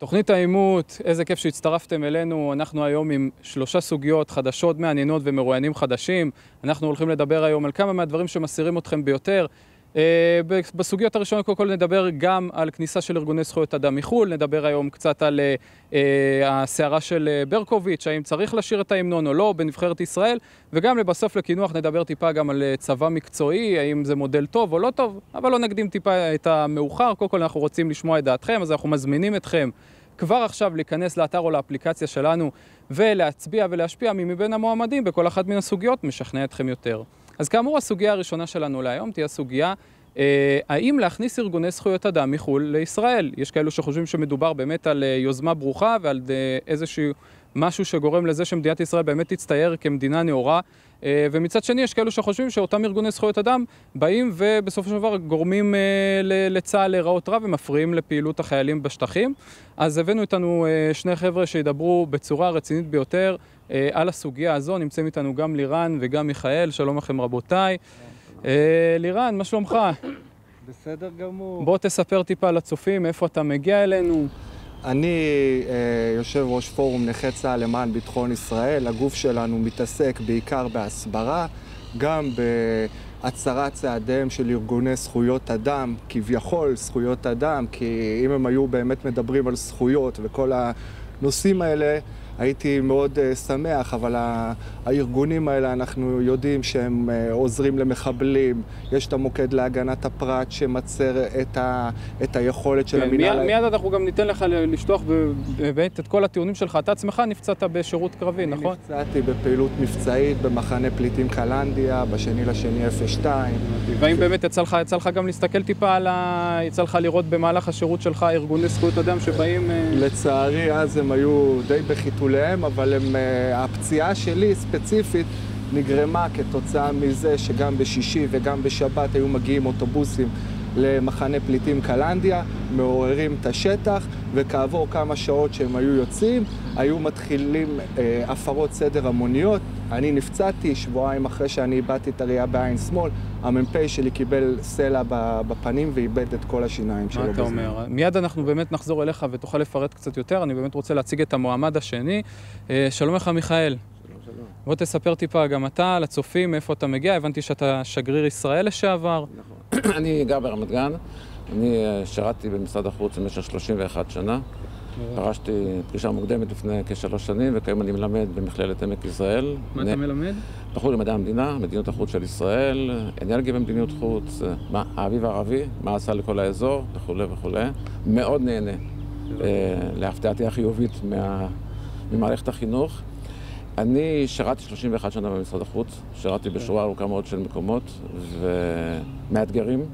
תוכנית העימות, איזה כיף שהצטרפתם אלינו. אנחנו היום עם שלושה סוגיות חדשות, מעניינות ומרואיינים חדשים. אנחנו הולכים לדבר היום על כמה מהדברים שמסעירים אתכם ביותר. אה, בסוגיות הראשונות קודם כל נדבר גם על כניסה של ארגוני זכויות אדם מחו"ל, נדבר היום קצת על אה, אה, הסערה של ברקוביץ', האם צריך לשיר את ההמנון או לא בנבחרת ישראל, וגם לבסוף לקינוח נדבר טיפה גם על צבא מקצועי, האם זה מודל טוב או לא טוב, אבל לא נקדים טיפה את המאוחר, קודם כל אנחנו רוצים לשמוע את דעתכם, אז אנחנו מזמינים אתכם כבר עכשיו להיכנס לאתר או לאפליקציה שלנו ולהצביע ולהשפיע מי מבין המועמדים בכל אחת מן הסוגיות משכנע אתכם יותר. אז כאמור, הסוגיה הראשונה שלנו להיום תהיה סוגיה אה, האם להכניס ארגוני זכויות אדם מחו"ל לישראל. יש כאלו שחושבים שמדובר באמת על אה, יוזמה ברוכה ועל אה, איזשהו משהו שגורם לזה שמדינת ישראל באמת תצטייר כמדינה נאורה. אה, ומצד שני, יש כאלו שחושבים שאותם ארגוני זכויות אדם באים ובסופו של דבר גורמים לצה"ל להיראות רע ומפריעים לפעילות החיילים בשטחים. אז הבאנו איתנו שני חבר'ה שידברו בצורה רצינית ביותר על הסוגיה הזו. נמצאים איתנו גם לירן וגם מיכאל, שלום לכם רבותיי. לירן, מה שלומך? בסדר גמור. בוא תספר טיפה לצופים איפה אתה מגיע אלינו. אני אה, יושב ראש פורום נכי צה"ל למען ביטחון ישראל. הגוף שלנו מתעסק בעיקר בהסברה, גם בהצהרת צעדיהם של ארגוני זכויות אדם, כביכול זכויות אדם, כי אם הם היו באמת מדברים על זכויות וכל הנושאים האלה, הייתי מאוד uh, שמח, אבל הארגונים האלה, אנחנו יודעים שהם uh, עוזרים למחבלים, יש את המוקד להגנת הפרט שמצר את, ה, את היכולת של כן, המינהל... מיד, מיד אנחנו גם ניתן לך לשטוח באמת את כל הטיעונים שלך. אתה עצמך נפצעת בשירות קרבי, אני נכון? אני נפצעתי בפעילות מבצעית במחנה פליטים קלנדיה, בשני לשני 02. והאם באמת יצא לך, יצא לך גם להסתכל טיפה על ה... יצא לך לראות במהלך השירות שלך ארגוני זכויות אדם שבאים... אה, לצערי, אז הם היו די בחיתול... להם, אבל הם, אה, הפציעה שלי ספציפית נגרמה כתוצאה מזה שגם בשישי וגם בשבת היו מגיעים אוטובוסים למחנה פליטים קלנדיה, מעוררים את השטח, וכעבור כמה שעות שהם היו יוצאים, היו מתחילים אה, הפרות סדר המוניות. אני נפצעתי שבועיים אחרי שאני איבדתי את הראייה בעין שמאל. המ"פ שלי קיבל סלע בפנים ואיבד את כל השיניים שלו. מה אתה אומר? מיד אנחנו באמת נחזור אליך ותוכל לפרט קצת יותר. אני באמת רוצה להציג את המועמד השני. אה, שלום לך, מיכאל. בוא תספר טיפה גם אתה, לצופים, מאיפה אתה מגיע. הבנתי שאתה שגריר ישראל לשעבר. נכון. אני גר ברמת גן. אני אה, שירתתי במשרד החוץ במשך 31 שנה. פרשתי פרישה מוקדמת לפני כשלוש שנים, וכיום אני מלמד במכללת עמק יזרעאל. מה אתה מלמד? בחור למדעי המדינה, מדיניות החוץ של ישראל, אנרגיה ומדיניות חוץ, מה, האביב הערבי, מה עשה לכל האזור, וכולי וכולי. מאוד נהנה, אה, להפתעתי החיובית ממערכת החינוך. אני שירתי 31 שנה במשרד החוץ, שירתי בשורה ארוכה מאוד של מקומות ומאתגרים,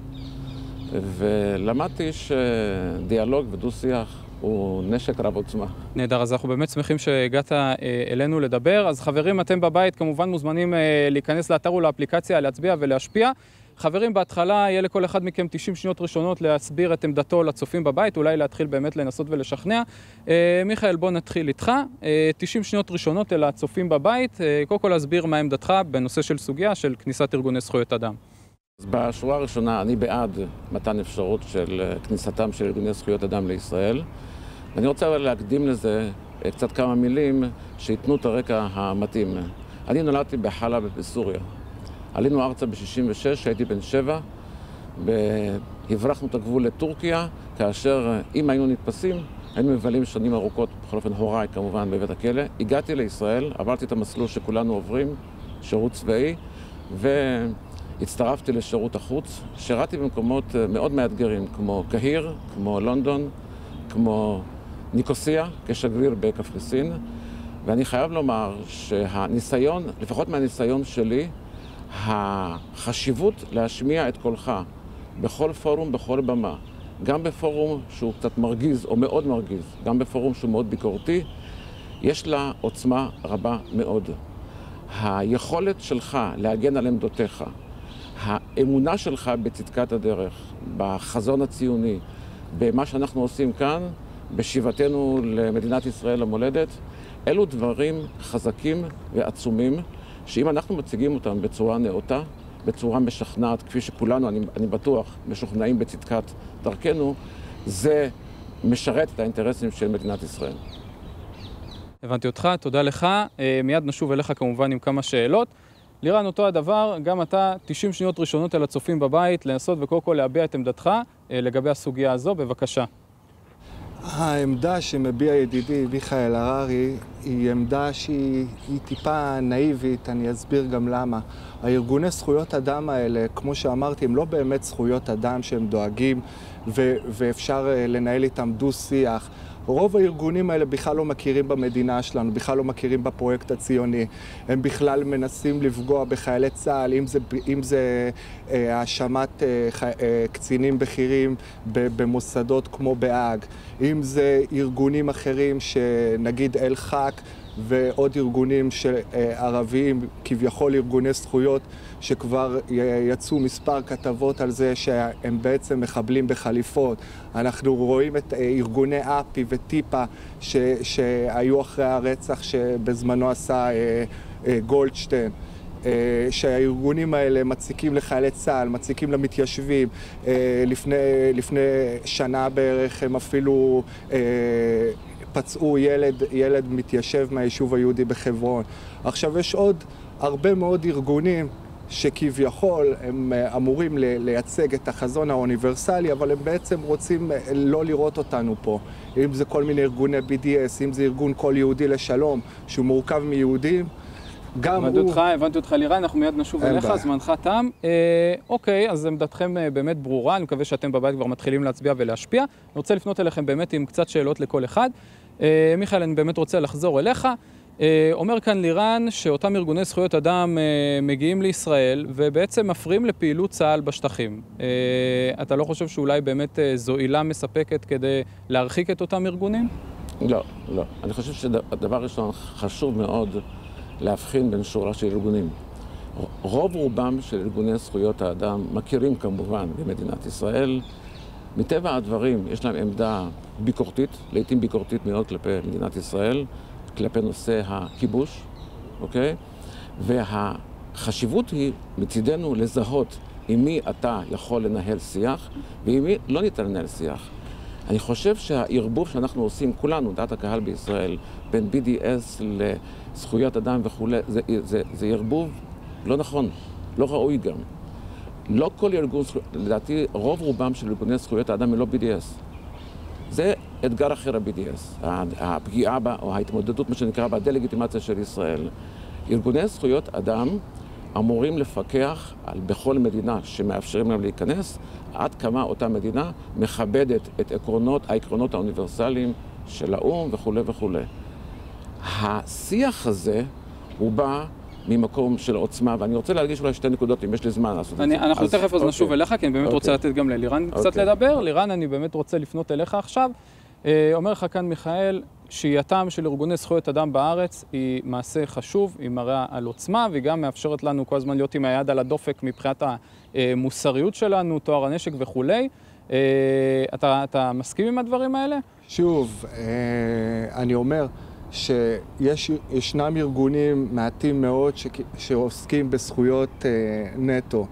ולמדתי שדיאלוג ודו-שיח הוא נשק רב עוצמה. נהדר, אז אנחנו באמת שמחים שהגעת אה, אלינו לדבר. אז חברים, אתם בבית כמובן מוזמנים אה, להיכנס לאתר ולאפליקציה, להצביע ולהשפיע. חברים, בהתחלה יהיה לכל אחד מכם 90 שניות ראשונות להסביר את עמדתו לצופים בבית, אולי להתחיל באמת לנסות ולשכנע. אה, מיכאל, בוא נתחיל איתך. 90 שניות ראשונות אל הצופים בבית. קודם כל להסביר מה עמדתך בנושא של סוגיה של כניסת ארגוני זכויות אדם. אז בשורה הראשונה, אני בעד מתן אפשרות של כניסתם של ארגוני זכויות אדם לישראל. ואני רוצה אבל להקדים לזה אה, קצת כמה מילים שייתנו את הרקע המתאים. אני נולדתי בחלב בסוריה. עלינו ארצה ב-66, הייתי בן שבע, והברחנו את הגבול לטורקיה, כאשר אם היינו נתפסים, היינו מבלים שנים ארוכות, בכל אופן הוריי כמובן, בבית הכלא. הגעתי לישראל, עברתי את המסלול שכולנו עוברים, שירות צבאי, והצטרפתי לשירות החוץ. שירתי במקומות אה, מאוד מאתגרים, כמו קהיר, כמו לונדון, כמו ניקוסיה כשגריר בקפריסין, ואני חייב לומר שהניסיון, לפחות מהניסיון שלי, החשיבות להשמיע את קולך בכל פורום, בכל במה, גם בפורום שהוא קצת מרגיז או מאוד מרגיז, גם בפורום שהוא מאוד ביקורתי, יש לה עוצמה רבה מאוד. היכולת שלך להגן על עמדותיך, האמונה שלך בצדקת הדרך, בחזון הציוני, במה שאנחנו עושים כאן, בשיבתנו למדינת ישראל המולדת, אלו דברים חזקים ועצומים, שאם אנחנו מציגים אותם בצורה נאותה, בצורה משכנעת, כפי שכולנו, אני, אני בטוח, משוכנעים בצדקת דרכנו, זה משרת את האינטרסים של מדינת ישראל. הבנתי אותך, תודה לך. אה, מיד נשוב אליך כמובן עם כמה שאלות. לירן, אותו הדבר, גם אתה 90 שניות ראשונות אל הצופים בבית, לנסות וקודם כל להביע את עמדתך אה, לגבי הסוגיה הזו, בבקשה. העמדה שמביע ידידי מיכאל הררי היא עמדה שהיא טיפה נאיבית, אני אסביר גם למה. הארגוני זכויות אדם האלה, כמו שאמרתי, הם לא באמת זכויות אדם שהם דואגים ו- ואפשר אה, לנהל איתם דו-שיח. רוב הארגונים האלה בכלל לא מכירים במדינה שלנו, בכלל לא מכירים בפרויקט הציוני. הם בכלל מנסים לפגוע בחיילי צה"ל, אם זה, אם זה אה, האשמת אה, אה, קצינים בכירים במוסדות כמו בהאג, אם זה ארגונים אחרים שנגיד אל-חאק ועוד ארגונים של ערביים, כביכול ארגוני זכויות, שכבר יצאו מספר כתבות על זה שהם בעצם מחבלים בחליפות. אנחנו רואים את ארגוני אפי וטיפה ש, שהיו אחרי הרצח שבזמנו עשה גולדשטיין. שהארגונים האלה מציקים לחיילי צה"ל, מציקים למתיישבים. לפני, לפני שנה בערך הם אפילו פצעו ילד, ילד מתיישב מהיישוב היהודי בחברון. עכשיו יש עוד הרבה מאוד ארגונים שכביכול הם אה, אמורים לייצג את החזון האוניברסלי, אבל הם בעצם רוצים אה, לא לראות אותנו פה. אם זה כל מיני ארגוני BDS, אם זה ארגון כל יהודי לשלום, שהוא מורכב מיהודים, גם הוא... אותך, הבנתי אותך לירן, אנחנו מיד נשוב אליך, זמנך תם. אה, אוקיי, אז עמדתכם אה, באמת ברורה, אני מקווה שאתם בבית כבר מתחילים להצביע ולהשפיע. אני רוצה לפנות אליכם באמת עם קצת שאלות לכל אחד. אה, מיכאל, אני באמת רוצה לחזור אליך. אה, אומר כאן לירן שאותם ארגוני זכויות אדם אה, מגיעים לישראל ובעצם מפריעים לפעילות צה"ל בשטחים. אה, אתה לא חושב שאולי באמת זו עילה מספקת כדי להרחיק את אותם ארגונים? לא, לא. אני חושב שדבר ראשון חשוב מאוד להבחין בין שורה של ארגונים. רוב רובם של ארגוני זכויות האדם מכירים כמובן במדינת ישראל. מטבע הדברים יש להם עמדה ביקורתית, לעיתים ביקורתית מאוד כלפי מדינת ישראל. כלפי נושא הכיבוש, אוקיי? והחשיבות היא מצידנו לזהות עם מי אתה יכול לנהל שיח ועם מי לא ניתן לנהל שיח. אני חושב שהערבוב שאנחנו עושים, כולנו, דעת הקהל בישראל, בין BDS לזכויות אדם וכולי, זה, זה, זה ערבוב לא נכון, לא ראוי גם. לא כל ארגון, לדעתי רוב רובם של ארגוני זכויות האדם הם לא BDS. זה אתגר אחר ה-BDS, הפגיעה בה, או ההתמודדות, מה שנקרא, בדה-לגיטימציה של ישראל. ארגוני זכויות אדם אמורים לפקח על בכל מדינה שמאפשרים להם להיכנס, עד כמה אותה מדינה מכבדת את עקרונות, העקרונות האוניברסליים של האו"ם וכולי וכולי. השיח הזה הוא בא ממקום של עוצמה, ואני רוצה להדגיש אולי שתי נקודות, אם יש לי זמן לעשות אני, את זה. אנחנו אז, תכף אז אוקיי. נשוב אליך, כי אני באמת אוקיי. רוצה לתת גם ללירן אוקיי. קצת לדבר. לירן, אני באמת רוצה לפנות אליך עכשיו. אה, אומר לך כאן מיכאל, שהייתם של ארגוני זכויות אדם בארץ היא מעשה חשוב, היא מראה על עוצמה, והיא גם מאפשרת לנו כל הזמן להיות עם היד על הדופק מבחינת המוסריות שלנו, טוהר הנשק וכולי. אה, אתה, אתה מסכים עם הדברים האלה? שוב, אה, אני אומר, שישנם ארגונים מעטים מאוד ש, שעוסקים בזכויות אה, נטו.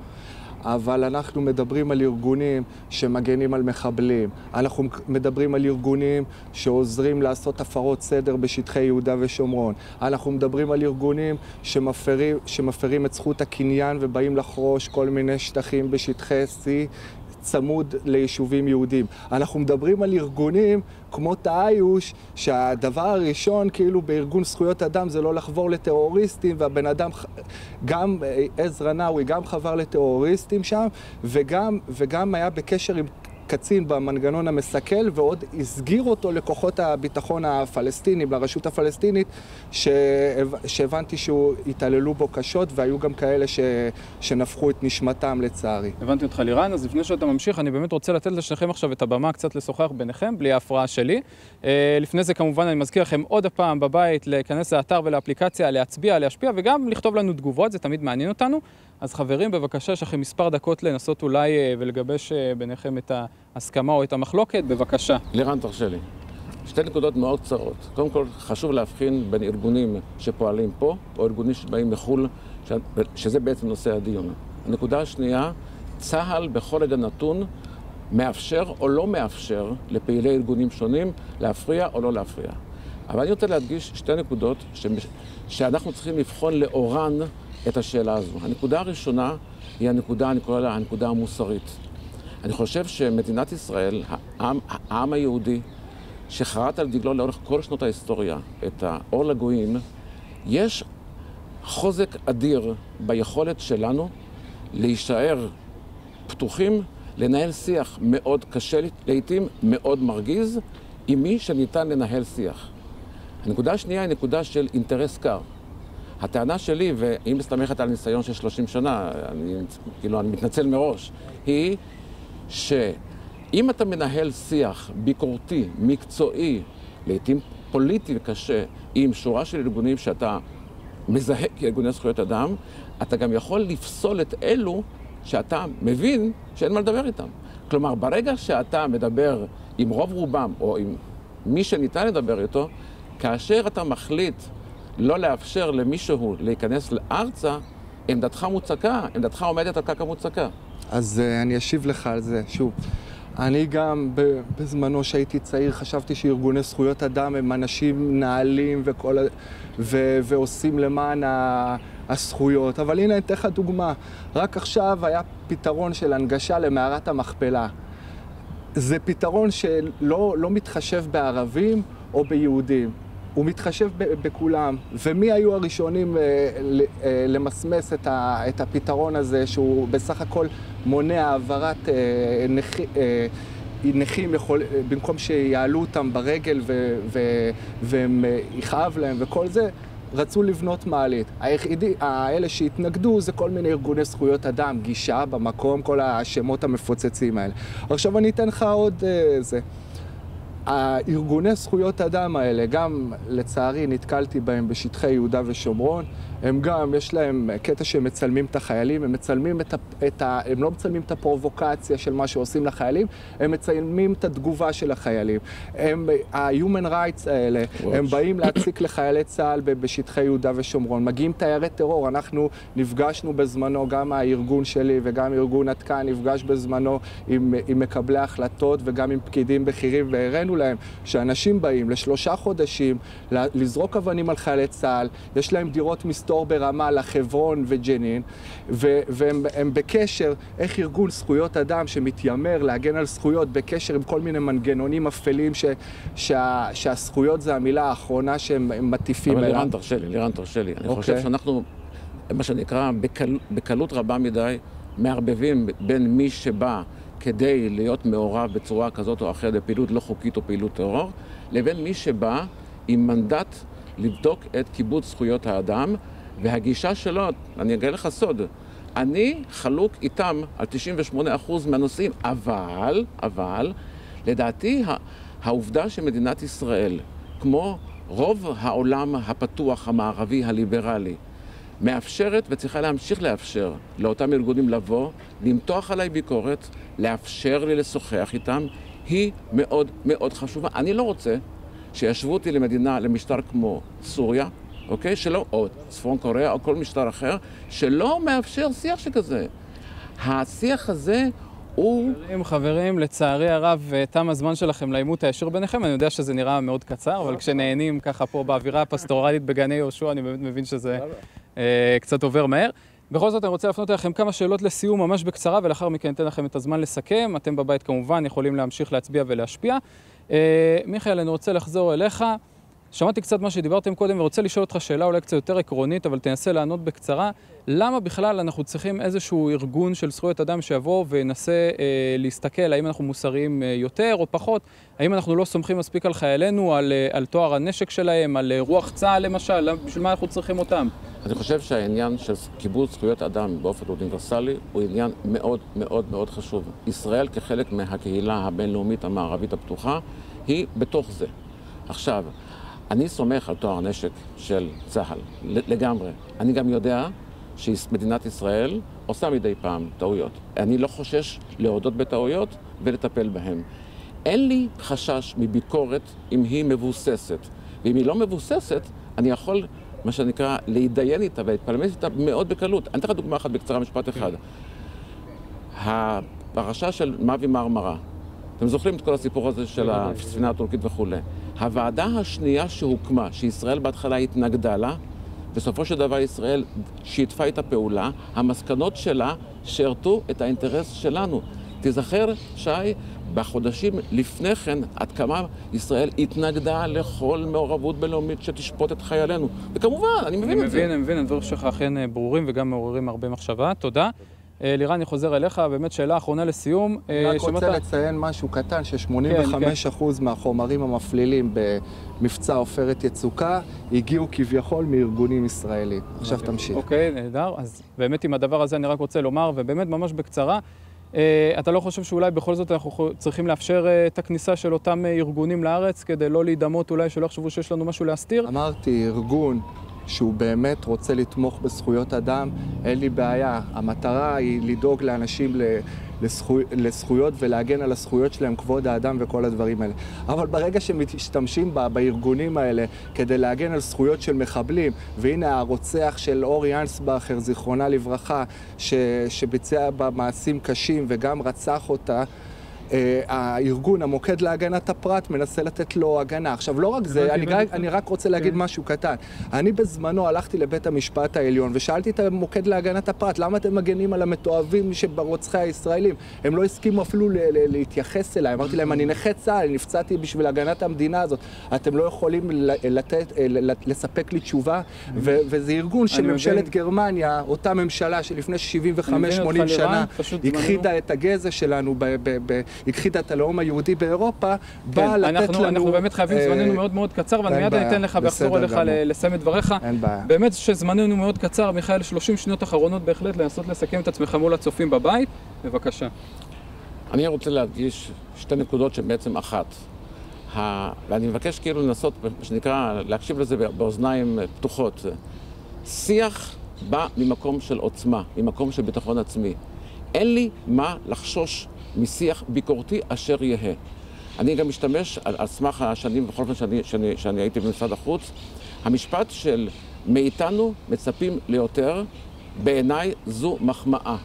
אבל אנחנו מדברים על ארגונים שמגנים על מחבלים, אנחנו מדברים על ארגונים שעוזרים לעשות הפרות סדר בשטחי יהודה ושומרון, אנחנו מדברים על ארגונים שמפרים, שמפרים את זכות הקניין ובאים לחרוש כל מיני שטחים בשטחי C צמוד ליישובים יהודים. אנחנו מדברים על ארגונים כמו תאיוש, שהדבר הראשון כאילו בארגון זכויות אדם זה לא לחבור לטרוריסטים, והבן אדם, גם עזרא נאווי גם חבר לטרוריסטים שם, וגם, וגם היה בקשר עם קצין במנגנון המסכל ועוד הסגיר אותו לכוחות הביטחון הפלסטינים, לרשות הפלסטינית, שהבנתי שהוא התעללו בו קשות והיו גם כאלה ש... שנפחו את נשמתם לצערי. הבנתי אותך לירן, אז לפני שאתה ממשיך, אני באמת רוצה לתת לשניכם עכשיו את הבמה קצת לשוחח ביניכם, בלי ההפרעה שלי. אה, לפני זה כמובן אני מזכיר לכם עוד הפעם בבית להיכנס לאתר ולאפליקציה, להצביע, להשפיע וגם לכתוב לנו תגובות, זה תמיד מעניין אותנו. אז חברים, בבקשה, יש לכם מספר דקות לנסות אולי אה, ולגבש אה, ביניכם את ההסכמה או את המחלוקת, בבקשה. לירן, תרשה לי. שתי נקודות מאוד קצרות. קודם כל, חשוב להבחין בין ארגונים שפועלים פה, או ארגונים שבאים מחו"ל, שזה בעצם נושא הדיון. הנקודה השנייה, צה"ל בכל רגע נתון מאפשר או לא מאפשר לפעילי ארגונים שונים להפריע או לא להפריע. אבל אני רוצה להדגיש שתי נקודות ש... שאנחנו צריכים לבחון לאורן את השאלה הזו. הנקודה הראשונה היא הנקודה, אני קורא לה הנקודה המוסרית. אני חושב שמדינת ישראל, העם, העם היהודי, שחרט על דגלו לאורך כל שנות ההיסטוריה את האור לגויים, יש חוזק אדיר ביכולת שלנו להישאר פתוחים, לנהל שיח מאוד קשה, לעיתים מאוד מרגיז, עם מי שניתן לנהל שיח. הנקודה השנייה היא נקודה של אינטרס קר. הטענה שלי, והיא מסתמכת על ניסיון של 30 שנה, אני, כאילו, אני מתנצל מראש, היא שאם אתה מנהל שיח ביקורתי, מקצועי, לעיתים פוליטי וקשה, עם שורה של ארגונים שאתה מזהה כארגוני זכויות אדם, אתה גם יכול לפסול את אלו שאתה מבין שאין מה לדבר איתם. כלומר, ברגע שאתה מדבר עם רוב רובם, או עם מי שניתן לדבר איתו, כאשר אתה מחליט לא לאפשר למישהו להיכנס לארצה, עמדתך מוצקה, עמדתך עומדת על קרקע מוצקה. אז uh, אני אשיב לך על זה, שוב. אני גם בזמנו שהייתי צעיר חשבתי שארגוני זכויות אדם הם אנשים נעלים וכל, ו, ועושים למען ה, הזכויות, אבל הנה אני אתן לך דוגמה. רק עכשיו היה פתרון של הנגשה למערת המכפלה. זה פתרון שלא לא מתחשב בערבים או ביהודים. הוא מתחשב בכולם. ומי היו הראשונים אה, אה, למסמס את, ה, את הפתרון הזה, שהוא בסך הכל מונע העברת אה, נכים, נכים יכול, במקום שיעלו אותם ברגל ו, ו, והם יכאב להם וכל זה, רצו לבנות מעלית. היחידי, האלה שהתנגדו זה כל מיני ארגוני זכויות אדם, גישה במקום, כל השמות המפוצצים האלה. עכשיו אני אתן לך עוד זה. הארגוני זכויות אדם האלה, גם לצערי נתקלתי בהם בשטחי יהודה ושומרון, הם גם, יש להם קטע שהם מצלמים את החיילים, הם מצלמים את ה... את ה הם לא מצלמים את הפרובוקציה של מה שעושים לחיילים, הם מצלמים את התגובה של החיילים. הם, ה-human rights האלה, וואש. הם באים להציק לחיילי צה"ל בשטחי יהודה ושומרון. מגיעים תיירי טרור, אנחנו נפגשנו בזמנו, גם הארגון שלי וגם ארגון עד כאן נפגש בזמנו עם, עם מקבלי החלטות וגם עם פקידים בכירים, והראינו להם שאנשים באים לשלושה חודשים לזרוק אבנים על חיילי צה"ל, יש להם דירות מסתובבות. מסתור ברמאללה, חברון וג'נין, ו- והם בקשר, איך ארגון זכויות אדם שמתיימר להגן על זכויות, בקשר עם כל מיני מנגנונים אפלים ש- שה- שהזכויות זה המילה האחרונה שהם מטיפים אליו. אבל לירן, תרשה לי, לירן, תרשה לי. אני חושב אוקיי. שאנחנו, מה שנקרא, בקל, בקלות רבה מדי, מערבבים בין מי שבא כדי להיות מעורב בצורה כזאת או אחרת בפעילות לא חוקית או פעילות טרור, לבין מי שבא עם מנדט לבדוק את כיבוד זכויות האדם והגישה שלו, אני אגלה לך סוד, אני חלוק איתם על 98% מהנושאים, אבל, אבל, לדעתי העובדה שמדינת ישראל, כמו רוב העולם הפתוח, המערבי, הליברלי, מאפשרת וצריכה להמשיך לאפשר לאותם ארגונים לבוא, למתוח עליי ביקורת, לאפשר לי לשוחח איתם, היא מאוד מאוד חשובה. אני לא רוצה שישבו אותי למדינה, למשטר כמו סוריה, אוקיי? שלא, או צפון קוריאה, או כל משטר אחר, שלא מאפשר שיח שכזה. השיח הזה הוא... חברים, חברים, לצערי הרב, תם הזמן שלכם לעימות הישיר ביניכם. אני יודע שזה נראה מאוד קצר, אבל כשנהנים ככה פה באווירה הפסטורלית בגני יהושע, אני באמת מבין שזה אה, קצת עובר מהר. בכל זאת, אני רוצה להפנות אליכם כמה שאלות לסיום ממש בקצרה, ולאחר מכן אתן לכם את הזמן לסכם. אתם בבית כמובן יכולים להמשיך להצביע ולהשפיע. אה, מיכאל, אני רוצה לחזור אליך. שמעתי קצת מה שדיברתם קודם ורוצה לשאול אותך שאלה אולי קצת יותר עקרונית, אבל תנסה לענות בקצרה. למה בכלל אנחנו צריכים איזשהו ארגון של זכויות אדם שיבוא וינסה אה, להסתכל האם אנחנו מוסריים אה, יותר או פחות? האם אנחנו לא סומכים מספיק על חיילינו, על, אה, על תואר הנשק שלהם, על אה, רוח צה"ל למשל? בשביל מה אנחנו צריכים אותם? אני חושב שהעניין של כיבוד זכויות אדם באופן אוניברסלי הוא עניין מאוד מאוד מאוד חשוב. ישראל כחלק מהקהילה הבינלאומית המערבית הפתוחה היא בתוך זה. עכשיו, אני סומך על טוהר הנשק של צה"ל, לגמרי. אני גם יודע שמדינת ישראל עושה מדי פעם טעויות. אני לא חושש להודות בטעויות ולטפל בהן. אין לי חשש מביקורת אם היא מבוססת. ואם היא לא מבוססת, אני יכול, מה שנקרא, להתדיין איתה ולהתפלמס איתה מאוד בקלות. אני אתן לך דוגמה אחת בקצרה, משפט אחד. פרשה של מאבי מרמרה. אתם זוכרים את כל הסיפור הזה של הספינה הטורקית וכולי. הוועדה השנייה שהוקמה, שישראל בהתחלה התנגדה לה, בסופו של דבר ישראל שיתפה את הפעולה, המסקנות שלה שירתו את האינטרס שלנו. תיזכר, שי, בחודשים לפני כן, עד כמה ישראל התנגדה לכל מעורבות בינלאומית שתשפוט את חיילינו. וכמובן, אני מבין אני את זה. מבין, אני מבין, הדברים שלך אכן אה, ברורים וגם מעוררים הרבה מחשבה. תודה. אה, לירן, אני חוזר אליך, באמת שאלה אחרונה לסיום. אני אה, רק רוצה שמעת- לציין משהו קטן, כן, ש-85% מהחומרים המפלילים במבצע עופרת יצוקה הגיעו כביכול מארגונים ישראלים. עכשיו תמשיך. אוקיי, נהדר. אז באמת עם הדבר הזה אני רק רוצה לומר, ובאמת ממש בקצרה, אה, אתה לא חושב שאולי בכל זאת אנחנו צריכים לאפשר את הכניסה של אותם ארגונים לארץ, כדי לא להידמות אולי שלא יחשבו שיש לנו משהו להסתיר? אמרתי, ארגון שהוא באמת רוצה לתמוך בזכויות אדם, אין לי בעיה. המטרה היא לדאוג לאנשים לזכו, לזכויות ולהגן על הזכויות שלהם, כבוד האדם וכל הדברים האלה. אבל ברגע שמשתמשים ב, בארגונים האלה כדי להגן על זכויות של מחבלים, והנה הרוצח של אורי אנסבכר, זיכרונה לברכה, ש, שביצע בה מעשים קשים וגם רצח אותה, הארגון, המוקד להגנת הפרט, מנסה לתת לו הגנה. עכשיו, לא רק זה, אני. רק- אני רק רוצה להגיד כן. משהו קטן. אני בזמנו הלכתי לבית המשפט העליון ושאלתי את המוקד להגנת הפרט, למה אתם מגנים על המתועבים שברוצחי הישראלים? הם לא הסכימו אפילו להתייחס אליי. אמרתי להם, אני נכה צה"ל, נפצעתי בשביל הגנת המדינה הזאת. אתם לא יכולים ל- לתת, אה, לספק לי תשובה? וזה ארגון. שממשלת גרמניה, אותה ממשלה שלפני 75-80 אותך, לירן, שנה. הכחידה את הגזע שלנו, הכחידה את הלאום היהודי באירופה, באה כן, לתת אנחנו, לנו... אנחנו באמת חייבים, אה, זמננו מאוד מאוד קצר, ואני מיד אתן לך ואחזור אליך לסיים את דבריך. אין בעיה. באמת שזמננו מאוד קצר, מיכאל, 30 שניות אחרונות בהחלט לנסות לסכם את עצמך מול הצופים בבית. בבקשה. אני רוצה להדגיש שתי נקודות שהן בעצם אחת. ה... ואני מבקש כאילו לנסות, מה שנקרא, להקשיב לזה באוזניים פתוחות. שיח בא ממקום של עוצמה, ממקום של ביטחון עצמי. אין לי מה לחשוש משיח ביקורתי אשר יהא. אני גם משתמש על, על סמך השנים, בכל אופן שאני, שאני, שאני הייתי במשרד החוץ, המשפט של מאיתנו מצפים ליותר, בעיניי זו מחמאה.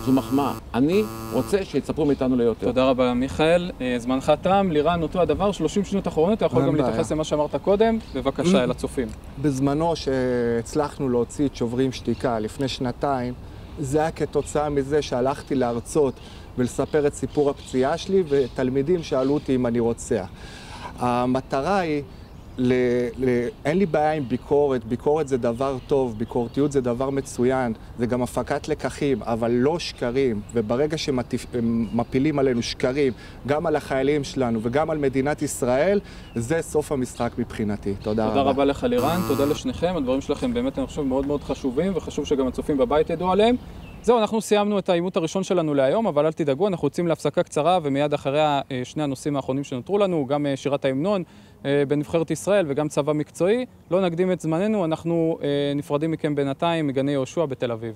זו מחמאה. אני רוצה שיצפו מאיתנו ליותר. תודה רבה, מיכאל. אה, זמנך תם. לירן, אותו הדבר, 30 שניות אחרונות, אתה יכול גם בעיה. להתייחס למה שאמרת קודם. בבקשה, אל הצופים. בזמנו שהצלחנו להוציא את שוברים שתיקה לפני שנתיים, זה היה כתוצאה מזה שהלכתי להרצות ולספר את סיפור הפציעה שלי, ותלמידים שאלו אותי אם אני רוצח. המטרה היא, ל, ל, אין לי בעיה עם ביקורת, ביקורת זה דבר טוב, ביקורתיות זה דבר מצוין, זה גם הפקת לקחים, אבל לא שקרים. וברגע שמפילים עלינו שקרים, גם על החיילים שלנו וגם על מדינת ישראל, זה סוף המשחק מבחינתי. תודה רבה. תודה רבה לך, לירן. תודה לשניכם. הדברים שלכם באמת, אני חושב, מאוד מאוד חשובים, וחשוב שגם הצופים בבית ידעו עליהם. זהו, אנחנו סיימנו את העימות הראשון שלנו להיום, אבל אל תדאגו, אנחנו יוצאים להפסקה קצרה, ומיד אחריה אה, שני הנושאים האחרונים שנותרו לנו, גם אה, שירת ההמנון אה, בנבחרת ישראל וגם צבא מקצועי. לא נקדים את זמננו, אנחנו נפרדים מכם בינתיים מגני יהושע בתל אביב.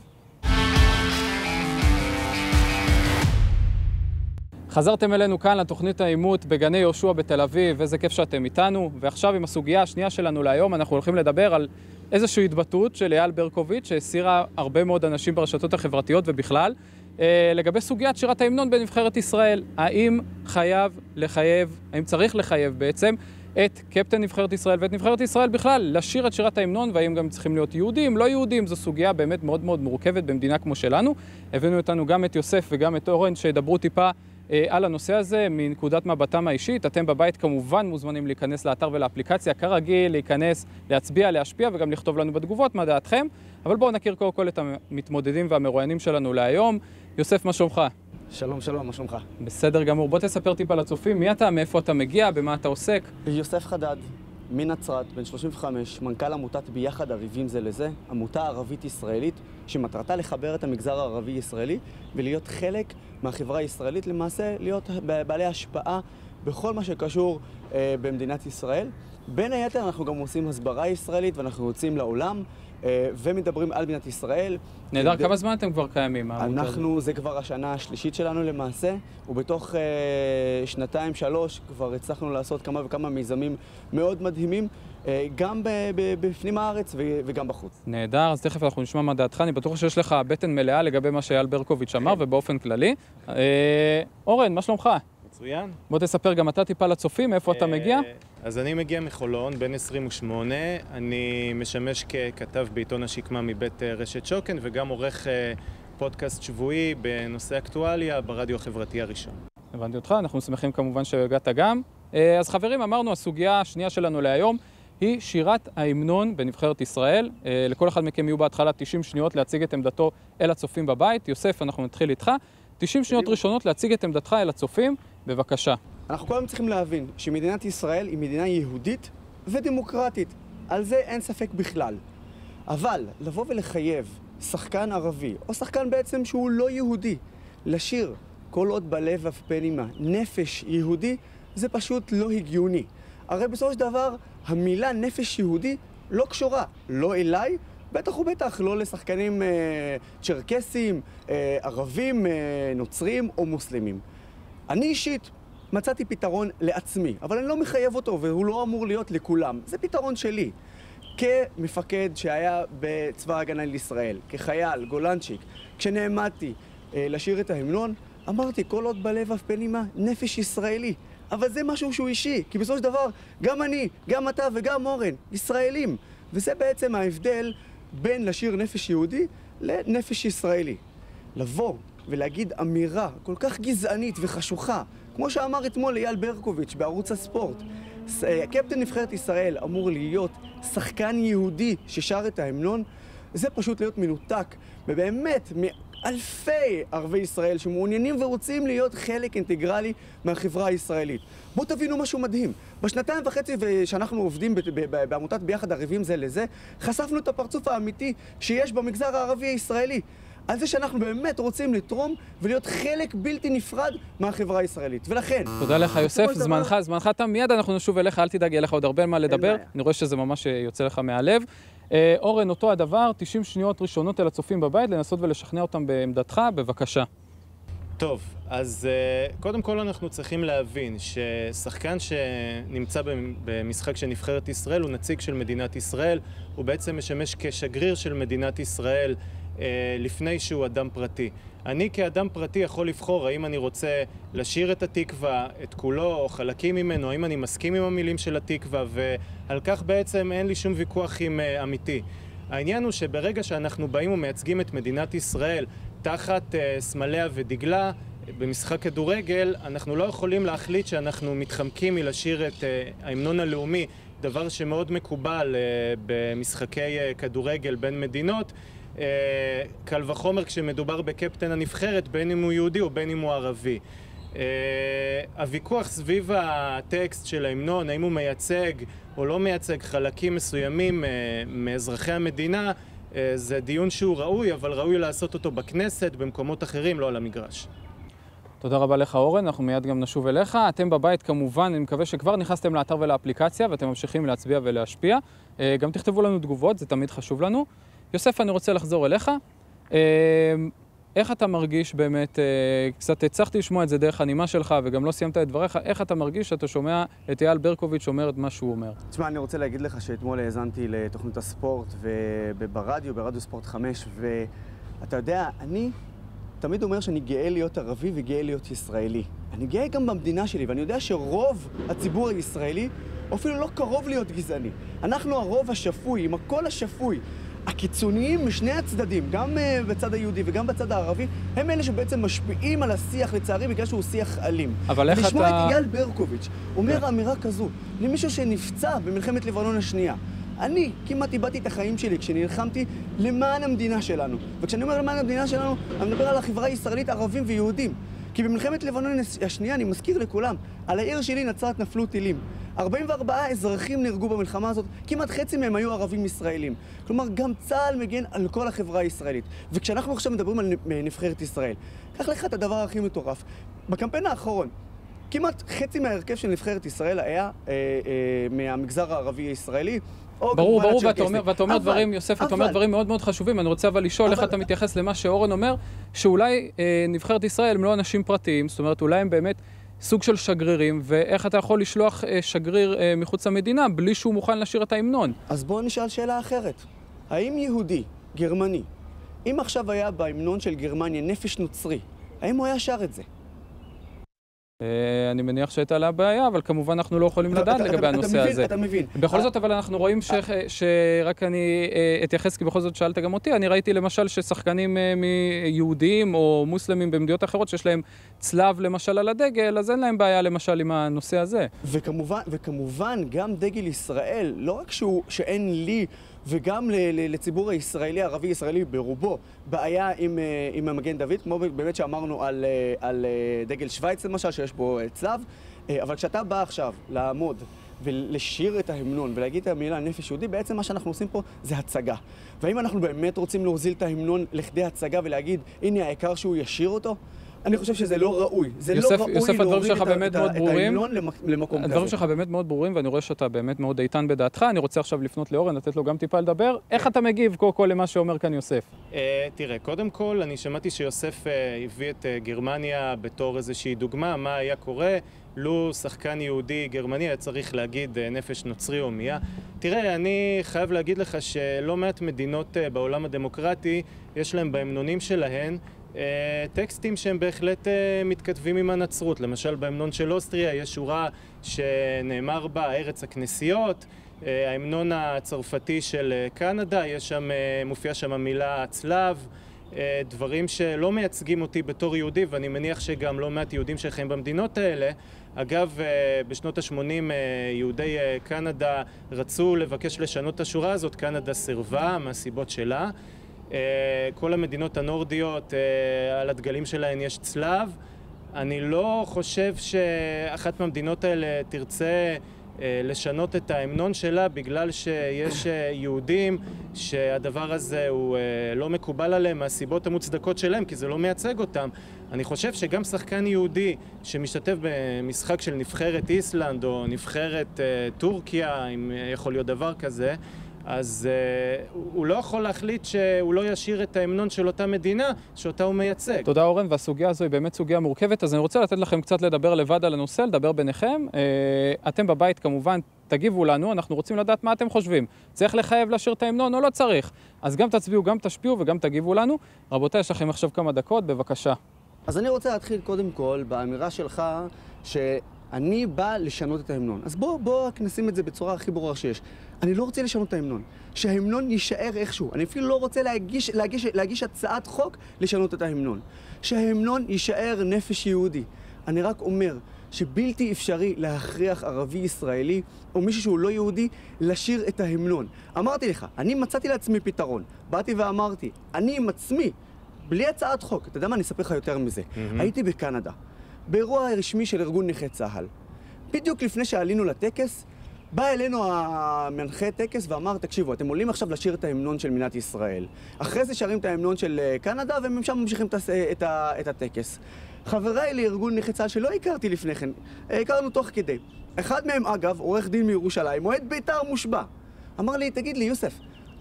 חזרתם אלינו כאן לתוכנית העימות בגני יהושע בתל אביב, איזה כיף שאתם איתנו. ועכשיו עם הסוגיה השנייה שלנו להיום, אנחנו הולכים לדבר על איזושהי התבטאות של אייל ברקוביץ', שהסירה הרבה מאוד אנשים ברשתות החברתיות ובכלל, אה, לגבי סוגיית שירת ההמנון בנבחרת ישראל. האם חייב לחייב, האם צריך לחייב בעצם, את קפטן נבחרת ישראל ואת נבחרת ישראל בכלל לשיר את שירת ההמנון, והאם גם צריכים להיות יהודים, לא יהודים, זו סוגיה באמת מאוד מאוד מורכבת במדינה כמו שלנו. הבאנו איתנו גם את יוסף וגם את אורן, שידברו טיפה על הנושא הזה מנקודת מבטם האישית. אתם בבית כמובן מוזמנים להיכנס לאתר ולאפליקציה, כרגיל, להיכנס, להצביע, להשפיע וגם לכתוב לנו בתגובות מה דעתכם. אבל בואו נכיר קודם כל את המתמודדים והמרואיינים שלנו להיום. יוסף, מה שלומך? שלום, שלום, מה שלומך? בסדר גמור. בוא תספר טיפה לצופים מי אתה, מאיפה אתה מגיע, במה אתה עוסק. יוסף חדד, מנצרת, בן 35, מנכ"ל עמותת ביחד ערבים זה לזה, עמותה ערבית-ישראלית שמטרתה לחבר את המגזר הערבי-ישראלי ולהיות חלק מהחברה הישראלית, למעשה להיות בעלי השפעה בכל מה שקשור אה, במדינת ישראל. בין היתר אנחנו גם עושים הסברה ישראלית ואנחנו יוצאים לעולם ומדברים על מדינת ישראל. נהדר, כמה זמן אתם כבר קיימים? אנחנו, זה כבר השנה השלישית שלנו למעשה, ובתוך אה, שנתיים, שלוש, כבר הצלחנו לעשות כמה וכמה מיזמים מאוד מדהימים, אה, גם בפנים הארץ וגם בחוץ. נהדר, אז תכף אנחנו נשמע מה דעתך. אני בטוח שיש לך בטן מלאה לגבי מה שאייל ברקוביץ' אמר ובאופן כללי. אה, אורן, מה שלומך? מצוין. בוא תספר גם אתה טיפה לצופים, מאיפה אתה מגיע? אה, אז אני מגיע מחולון, בן 28. אני משמש ככתב בעיתון השקמה מבית אה, רשת שוקן, וגם עורך אה, פודקאסט שבועי בנושא אקטואליה ברדיו החברתי הראשון. הבנתי אותך, אנחנו שמחים כמובן שהגעת גם. אז חברים, אמרנו, הסוגיה השנייה שלנו להיום היא שירת ההמנון בנבחרת ישראל. לכל אחד מכם יהיו בהתחלה 90 שניות להציג את עמדתו אל הצופים בבית. יוסף, אנחנו נתחיל איתך. 90 שניות ראשונות להציג את עמדתך אל הצופים, בבקשה. אנחנו כל צריכים להבין שמדינת ישראל היא מדינה יהודית ודמוקרטית. על זה אין ספק בכלל. אבל לבוא ולחייב שחקן ערבי, או שחקן בעצם שהוא לא יהודי, לשיר כל עוד בלב אף פה נימה נפש יהודי, זה פשוט לא הגיוני. הרי בסופו של דבר, המילה נפש יהודי לא קשורה, לא אליי, בטח ובטח לא לשחקנים אה, צ'רקסים, אה, ערבים, אה, נוצרים או מוסלמים. אני אישית מצאתי פתרון לעצמי, אבל אני לא מחייב אותו והוא לא אמור להיות לכולם. זה פתרון שלי. כמפקד שהיה בצבא ההגנה לישראל, כחייל, גולנצ'יק, כשנעמדתי אה, לשיר את ההמנון, אמרתי, כל עוד בלב אף פנימה, נפש ישראלי. אבל זה משהו שהוא אישי, כי בסופו של דבר, גם אני, גם אתה וגם אורן, ישראלים. וזה בעצם ההבדל בין לשיר נפש יהודי לנפש ישראלי. לבוא ולהגיד אמירה כל כך גזענית וחשוכה, כמו שאמר אתמול אייל ברקוביץ' בערוץ הספורט, אה, קפטן נבחרת ישראל אמור להיות שחקן יהודי ששר את ההמנון, זה פשוט להיות מנותק, ובאמת, מאלפי ערבי ישראל שמעוניינים ורוצים להיות חלק אינטגרלי מהחברה הישראלית. בואו תבינו משהו מדהים. בשנתיים וחצי שאנחנו עובדים בעמותת ביחד ערבים זה לזה, חשפנו את הפרצוף האמיתי שיש במגזר הערבי הישראלי. על זה שאנחנו באמת רוצים לתרום ולהיות חלק בלתי נפרד מהחברה הישראלית. ולכן... תודה לך, יוסף. זמנך, זמנך תם. מיד אנחנו נשוב אליך, אל תדאג, יהיה לך עוד הרבה מה לדבר. אני רואה שזה ממש אה, יוצא לך מהלב. אה, אורן, אותו הדבר, 90 שניות ראשונות אל הצופים בבית, לנסות ולשכנע אותם בעמדתך, בבקשה. טוב, אז uh, קודם כל אנחנו צריכים להבין ששחקן שנמצא במ- במשחק של נבחרת ישראל הוא נציג של מדינת ישראל, הוא בעצם משמש כשגריר של מדינת ישראל לפני שהוא אדם פרטי. אני כאדם פרטי יכול לבחור האם אני רוצה לשיר את התקווה, את כולו או חלקים ממנו, האם אני מסכים עם המילים של התקווה, ועל כך בעצם אין לי שום ויכוח עם uh, אמיתי. העניין הוא שברגע שאנחנו באים ומייצגים את מדינת ישראל תחת uh, סמליה ודגלה במשחק כדורגל, אנחנו לא יכולים להחליט שאנחנו מתחמקים מלשיר את ההמנון הלאומי, דבר שמאוד מקובל במשחקי כדורגל בין מדינות. Uh, קל וחומר כשמדובר בקפטן הנבחרת, בין אם הוא יהודי או בין אם הוא ערבי. Uh, הוויכוח סביב הטקסט של ההמנון, האם הוא מייצג או לא מייצג חלקים מסוימים uh, מאזרחי המדינה, uh, זה דיון שהוא ראוי, אבל ראוי לעשות אותו בכנסת, במקומות אחרים, לא על המגרש. תודה רבה לך, אורן. אנחנו מיד גם נשוב אליך. אתם בבית, כמובן, אני מקווה שכבר נכנסתם לאתר ולאפליקציה ואתם ממשיכים להצביע ולהשפיע. אה, גם תכתבו לנו תגובות, זה תמיד חשוב לנו. יוסף, אני רוצה לחזור אליך. אה, איך אתה מרגיש באמת, אה, קצת הצלחתי לשמוע את זה דרך הנימה שלך וגם לא סיימת את דבריך, איך אתה מרגיש שאתה שומע את אייל ברקוביץ' אומר את מה שהוא אומר? תשמע, אני רוצה להגיד לך שאתמול האזנתי לתוכנית הספורט וברדיו, ברדיו ספורט 5, ואתה יודע, אני תמיד אומר שאני גאה להיות ערבי וגאה להיות ישראלי. אני גאה גם במדינה שלי, ואני יודע שרוב הציבור הישראלי אפילו לא קרוב להיות גזעני. אנחנו הרוב השפוי, עם הקול השפוי. הקיצוניים משני הצדדים, גם uh, בצד היהודי וגם בצד הערבי, הם אלה שבעצם משפיעים על השיח, לצערי, בגלל שהוא שיח אלים. אבל איך לשמוע אתה- את אייל ברקוביץ' אומר כן. אמירה כזו למישהו שנפצע במלחמת לבנון השנייה. אני כמעט איבדתי את החיים שלי כשנלחמתי למען המדינה שלנו. וכשאני אומר למען המדינה שלנו, אני מדבר על החברה הישראלית, ערבים ויהודים. כי במלחמת לבנון השנייה, אני מזכיר לכולם, על העיר שלי נצרת נפלו טילים. 44 אזרחים נהרגו במלחמה הזאת, כמעט חצי מהם היו ערבים ישראלים. כלומר, גם צה"ל מגן על כל החברה הישראלית. וכשאנחנו עכשיו מדברים על נ- נבחרת ישראל, קח לך את הדבר הכי מטורף. בקמפיין האחרון, כמעט חצי מההרכב של נבחרת ישראל היה אה, אה, מהמגזר הערבי הישראלי. ברור, ברור, ואתה אומר, ואתה אומר אבל, דברים, יוסף, אבל... אתה אומר דברים מאוד מאוד חשובים. אני רוצה אבל לשאול אבל... איך אתה מתייחס למה שאורן אומר, שאולי אה, נבחרת ישראל הם לא אנשים פרטיים, זאת אומרת, אולי הם באמת סוג של שגרירים, ואיך אתה יכול לשלוח אה, שגריר אה, מחוץ למדינה בלי שהוא מוכן לשיר את ההמנון? אז בואו נשאל שאלה אחרת. האם יהודי, גרמני, אם עכשיו היה בהמנון של גרמניה נפש נוצרי, האם הוא היה שר את זה? אה, אני מניח שהייתה לה בעיה, אבל כמובן אנחנו לא יכולים לדעת לגבי הנושא הזה. אתה מבין, בכל אה, זאת, אבל אנחנו רואים שרק אני אה, אתייחס, כי בכל זאת שאלת גם אותי, אני ראיתי למשל ששחקנים מיהודים או מוסלמים במדינות אחרות שיש להם צלב למשל על הדגל, אז אין להם בעיה למשל עם הנושא הזה. וכמובן, גם דגל ישראל, לא רק שאין לי... וגם לציבור הישראלי, הערבי-ישראלי ברובו, בעיה עם, אה, עם המגן דוד, כמו באמת שאמרנו על, אה, על אה, דגל שווייץ למשל, שיש בו צלב, אבל כשאתה בא עכשיו לעמוד ולשיר את ההמנון ולהגיד את המילה נפש יהודי, בעצם מה שאנחנו עושים פה זה הצגה. והאם אנחנו באמת רוצים להוזיל את ההמנון לכדי הצגה ולהגיד, הנה העיקר שהוא ישיר אותו? אני חושב שזה לא ראוי. זה יוסף, לא ראוי יוסף, להוריד את, את, את, ההמנון למקום כזה. הדברים שלך באמת מאוד ברורים, ואני רואה שאתה באמת מאוד איתן בדעתך. אני רוצה עכשיו לפנות לאורן, לתת לו גם טיפה לדבר. איך אתה מגיב קודם כל למה שאומר כאן יוסף? Uh, תראה, קודם כל, אני שמעתי שיוסף uh, הביא את uh, גרמניה בתור איזושהי דוגמה, מה היה קורה. לו שחקן יהודי גרמני היה צריך להגיד נפש נוצרי הומייה. תראה, אני חייב להגיד לך שלא מעט מדינות בעולם הדמוקרטי, יש להם בהמנונים שלהן טקסטים שהם בהחלט אה, מתכתבים עם הנצרות. למשל בהמנון של אוסטריה יש שורה שנאמר בה ארץ הכנסיות. אה, ההמנון הצרפתי של קנדה, יש שם, מופיע שם המילה צלב. דברים שלא מייצגים אותי בתור יהודי, ואני מניח שגם לא מעט יהודים שחיים במדינות האלה. אגב, בשנות ה-80 יהודי קנדה רצו לבקש לשנות את השורה הזאת, קנדה סירבה מהסיבות שלה. אה, כל המדינות הנורדיות, אה, על הדגלים שלהן יש צלב. אני לא חושב שאחת מהמדינות האלה תרצה אה, לשנות את ההמנון שלה בגלל שיש יהודים שהדבר הזה הוא לא מקובל עליהם מהסיבות המוצדקות שלהם כי זה לא מייצג אותם. אני חושב שגם שחקן יהודי שמשתתף במשחק של נבחרת איסלנד או נבחרת טורקיה, אם יכול להיות דבר כזה, אז uh, הוא לא יכול להחליט שהוא לא ישיר את ההמנון של אותה מדינה שאותה הוא מייצג. תודה אורן, והסוגיה הזו היא באמת סוגיה מורכבת, אז אני רוצה לתת לכם קצת לדבר לבד על הנושא, לדבר ביניכם. Uh, אתם בבית כמובן תגיבו לנו, אנחנו רוצים לדעת מה אתם חושבים. צריך לחייב לשיר את ההמנון או לא צריך? אז גם תצביעו, גם תשפיעו וגם תגיבו לנו. רבותיי, יש לכם עכשיו כמה דקות, בבקשה. אז אני רוצה להתחיל קודם כל באמירה שלך ש... אני בא לשנות את ההמנון. אז בואו בוא רק נשים את זה בצורה הכי ברורה שיש. אני לא רוצה לשנות את ההמנון. שההמנון יישאר איכשהו. אני אפילו לא רוצה להגיש, להגיש, להגיש הצעת חוק לשנות את ההמנון. שההמנון יישאר נפש יהודי. אני רק אומר שבלתי אפשרי להכריח ערבי ישראלי או מישהו שהוא לא יהודי לשיר את ההמנון. אמרתי לך, אני מצאתי לעצמי פתרון. באתי ואמרתי, אני עם עצמי, בלי הצעת חוק, אתה יודע מה, אני אספר לך יותר מזה. Mm-hmm. הייתי בקנדה. באירוע רשמי של ארגון נכי צה"ל. בדיוק לפני שעלינו לטקס, בא אלינו המנחה טקס ואמר, תקשיבו, אתם עולים עכשיו לשיר את ההמנון של מדינת ישראל. אחרי זה שרים את ההמנון של אה, קנדה, והם שם ממשיכים את, את, את הטקס. חבריי לארגון נכי צה"ל שלא הכרתי לפני כן, הכרנו תוך כדי. אחד מהם, אגב, עורך דין מירושלים, אוהד בית"ר מושבע. אמר לי, תגיד לי, יוסף,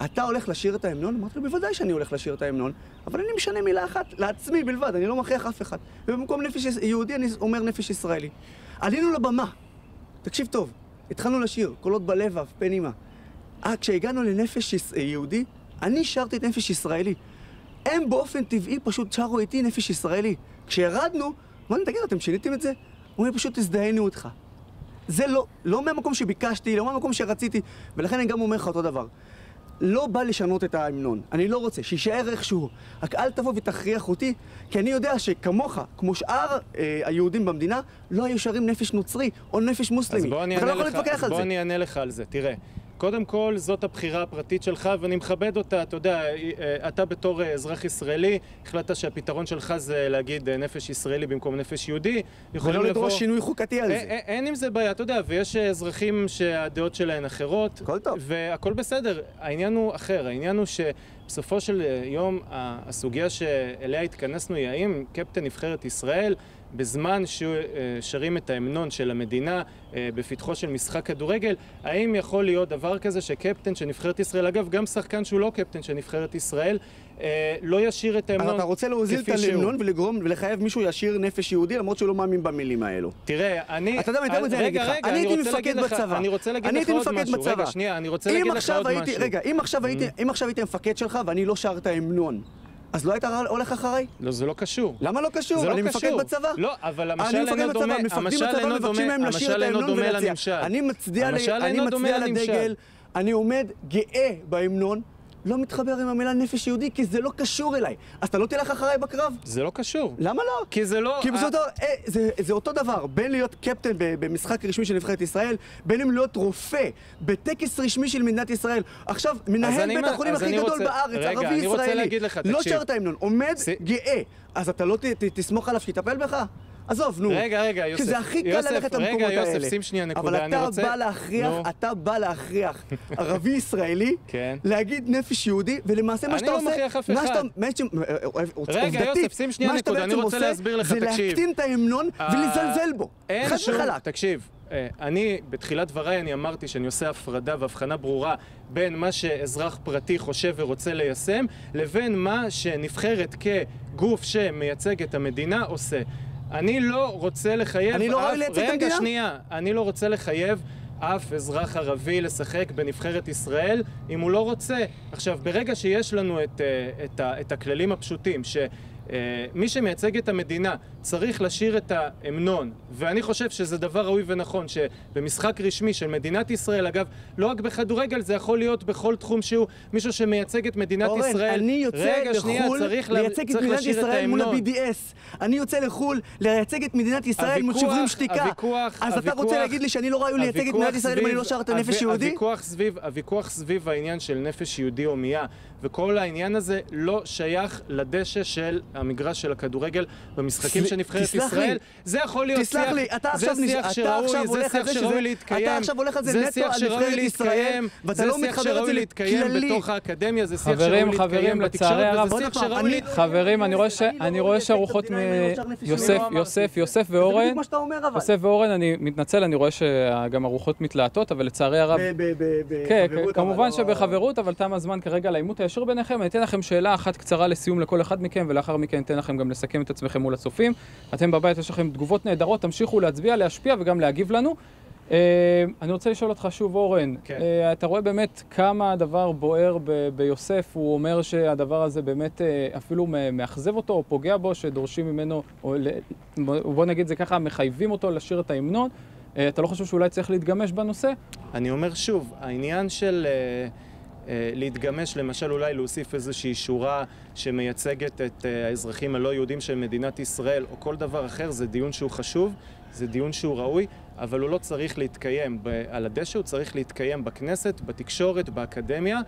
אתה הולך לשיר את ההמנון? אמרתי לו, בוודאי שאני הולך לשיר את ההמנון, אבל אני משנה מילה אחת לעצמי בלבד, אני לא מכריח אף אחד. ובמקום נפש יהודי אני אומר נפש ישראלי. עלינו לבמה, תקשיב טוב, התחלנו לשיר, קולות בלב ואף פן אימה. אה, כשהגענו לנפש יהודי, אני שרתי את נפש ישראלי. הם באופן טבעי פשוט שרו איתי נפש ישראלי. כשירדנו, אמרנו, תגיד, אתם שיניתם את זה? הוא אומר, פשוט הזדהינו אותך. זה לא, לא מהמקום שביקשתי, לא מהמקום שרציתי, ולכן אני גם אומר לך אותו דבר. לא בא לשנות את ההמנון. אני לא רוצה, שיישאר איכשהו. רק אל תבוא ותכריח אותי, כי אני יודע שכמוך, כמו שאר אה, היהודים במדינה, לא היו שרים נפש נוצרי או נפש מוסלמי. אז בוא אני אענה לא לך, אז בוא אני אענה לך על זה. תראה. קודם כל, זאת הבחירה הפרטית שלך, ואני מכבד אותה. אתה יודע, אה, אתה בתור אה, אזרח ישראלי, החלטת שהפתרון שלך זה להגיד אה, נפש ישראלי במקום נפש יהודי. ולא לדרוש שינוי חוקתי על זה. אין עם זה בעיה, אתה יודע, ויש אזרחים שהדעות שלהם אחרות. הכל טוב. והכל בסדר. העניין הוא אחר, העניין הוא שבסופו של יום, הסוגיה שאליה התכנסנו היא האם קפטן נבחרת ישראל בזמן ששרים את ההמנון של המדינה אה, בפתחו של משחק כדורגל, האם יכול להיות דבר כזה שקפטן של נבחרת ישראל, אגב, גם שחקן שהוא לא קפטן של נבחרת ישראל, אה, לא ישיר את ההמנון אתה רוצה להוזיל את ההמנון ולגרום ולחייב מישהו ישיר נפש יהודי למרות שהוא לא מאמין במילים האלו. תראה, אני... אתה יודע מה, יותר מזה אני אגיד לך. אני הייתי מפקד בצבא. אני רוצה להגיד לך עוד משהו. רגע, שנייה, אני רוצה להגיד לך עוד משהו. רגע, אם עכשיו הייתי מפקד שלך ואני לא שר את ההמנון, אז לא היית הולך אחריי? לא, זה לא קשור. למה לא קשור? זה אני לא מפקד. בצבא. לא, אבל המשל אינו דומה, המשל אינו דומה, המשל אינו דומה לנמשל. אני מצדיע לדגל, אני עומד גאה בהמנון. לא מתחבר עם המילה נפש יהודי, כי זה לא קשור אליי. אז אתה לא תלך אחריי בקרב? זה לא קשור. למה לא? כי זה לא... כי בסופו אה, זה, זה אותו דבר, בין להיות קפטן במשחק רשמי של נבחרת ישראל, בין אם להיות רופא בטקס רשמי של מדינת ישראל. עכשיו, מנהל בית החולים הכי גדול. בארץ, ערבי ישראלי, לא שר את ההמנון, עומד. גאה. אז אתה לא ת, ת, תסמוך עליו שיטפל בך? עזוב, נו. רגע, רגע, יוסף. כי זה הכי קל ללכת למקומות האלה. רגע, יוסף, שים שנייה נקודה, אני רוצה... אבל אתה בא להכריח. אתה בא להכריח ערבי ישראלי, כן. להגיד נפש יהודי, ולמעשה מה שאתה עושה... אני לא מכריח אף אחד. רגע, יוסף, שים שנייה נקודה, אני רוצה להסביר לך, תקשיב. זה להקטין את ההמנון ולזלזל בו. חד וחלק. תקשיב. אני, בתחילת דבריי אני אמרתי שאני עושה הפרדה והבחנה ברורה בין מה שאזרח פרטי חושב ורוצה ליישם, לבין מה שנבחרת כגוף שמייצג את המדינה עושה. אני לא רוצה לחייב אני לא. רואה לייצג את המדינה? רגע, שנייה. אני לא רוצה לחייב אף אזרח ערבי לשחק בנבחרת ישראל אם הוא לא רוצה. עכשיו, ברגע שיש לנו את, את, את הכללים הפשוטים, ש... מי שמייצג את המדינה צריך לשיר את ההמנון, ואני חושב שזה דבר ראוי ונכון, שבמשחק רשמי של מדינת ישראל, אגב, לא רק בכדורגל, זה יכול להיות בכל תחום שהוא מישהו שמייצג את מדינת אורן, ישראל. אני יוצא רגע, לחו"ל לייצג את מדינת ישראל מול ה-BDS. אני יוצא לחו"ל לייצג את מדינת ישראל מול שוברים שתיקה. הוויכוח, אז הוויכוח, אתה רוצה להגיד לי שאני לא ראוי לייצג את מדינת ישראל אם אני לא שר את הנפש יהודי? הוויכוח סביב, הוויכוח סביב העניין של נפש יהודי הומייה, וכל העניין הזה לא שייך לדשא של המגרש של הכדורגל במשחקים של נבחרת ישראל. זה יכול להיות שיח, תסלח לי, אתה זה עכשיו שיח שראוי, זה שיח שראוי להתקיים. אתה עכשיו הולך על זה נטו על נבחרת ישראל, ואתה לא מתחבר את זה להתקיים בתוך האקדמיה, זה שיח שראוי להתקיים בתקשורת, וזה שיח שראוי להתקיים. חברים, אני רואה שהרוחות מ... יוסף, יוסף, יוסף ואורן, יוסף ואורן, אני מתנצל, אני רואה שגם הרוחות מתלהטות, אבל לצערי הרב... כן, כמובן שבחברות, אבל תם הזמן כרגע לעימות הישיר ביניכם. אני אתן לכם שאלה אחת קצרה לסיום לכל אחד מכם, ולאחר מכן אתן לכם גם לסכם את עצמכם מול הצופים. אתם בבית, יש לכם תגובות נהדרות, תמשיכו להצביע, להשפיע וגם להגיב לנו. Uh, אני רוצה לשאול אותך שוב, אורן, כן. uh, אתה רואה באמת כמה הדבר בוער ב- ביוסף, הוא אומר שהדבר הזה באמת uh, אפילו מאכזב אותו או פוגע בו, שדורשים ממנו, או בוא נגיד זה ככה, מחייבים אותו לשיר את ההמנון. Uh, אתה לא חושב שאולי צריך להתגמש בנושא? אני אומר שוב, העניין של... Uh... להתגמש, למשל אולי להוסיף איזושהי שורה שמייצגת את האזרחים הלא יהודים של מדינת ישראל או כל דבר אחר, זה דיון שהוא חשוב, זה דיון שהוא ראוי, אבל הוא לא צריך להתקיים על הדשא, הוא צריך להתקיים בכנסת, בתקשורת, באקדמיה.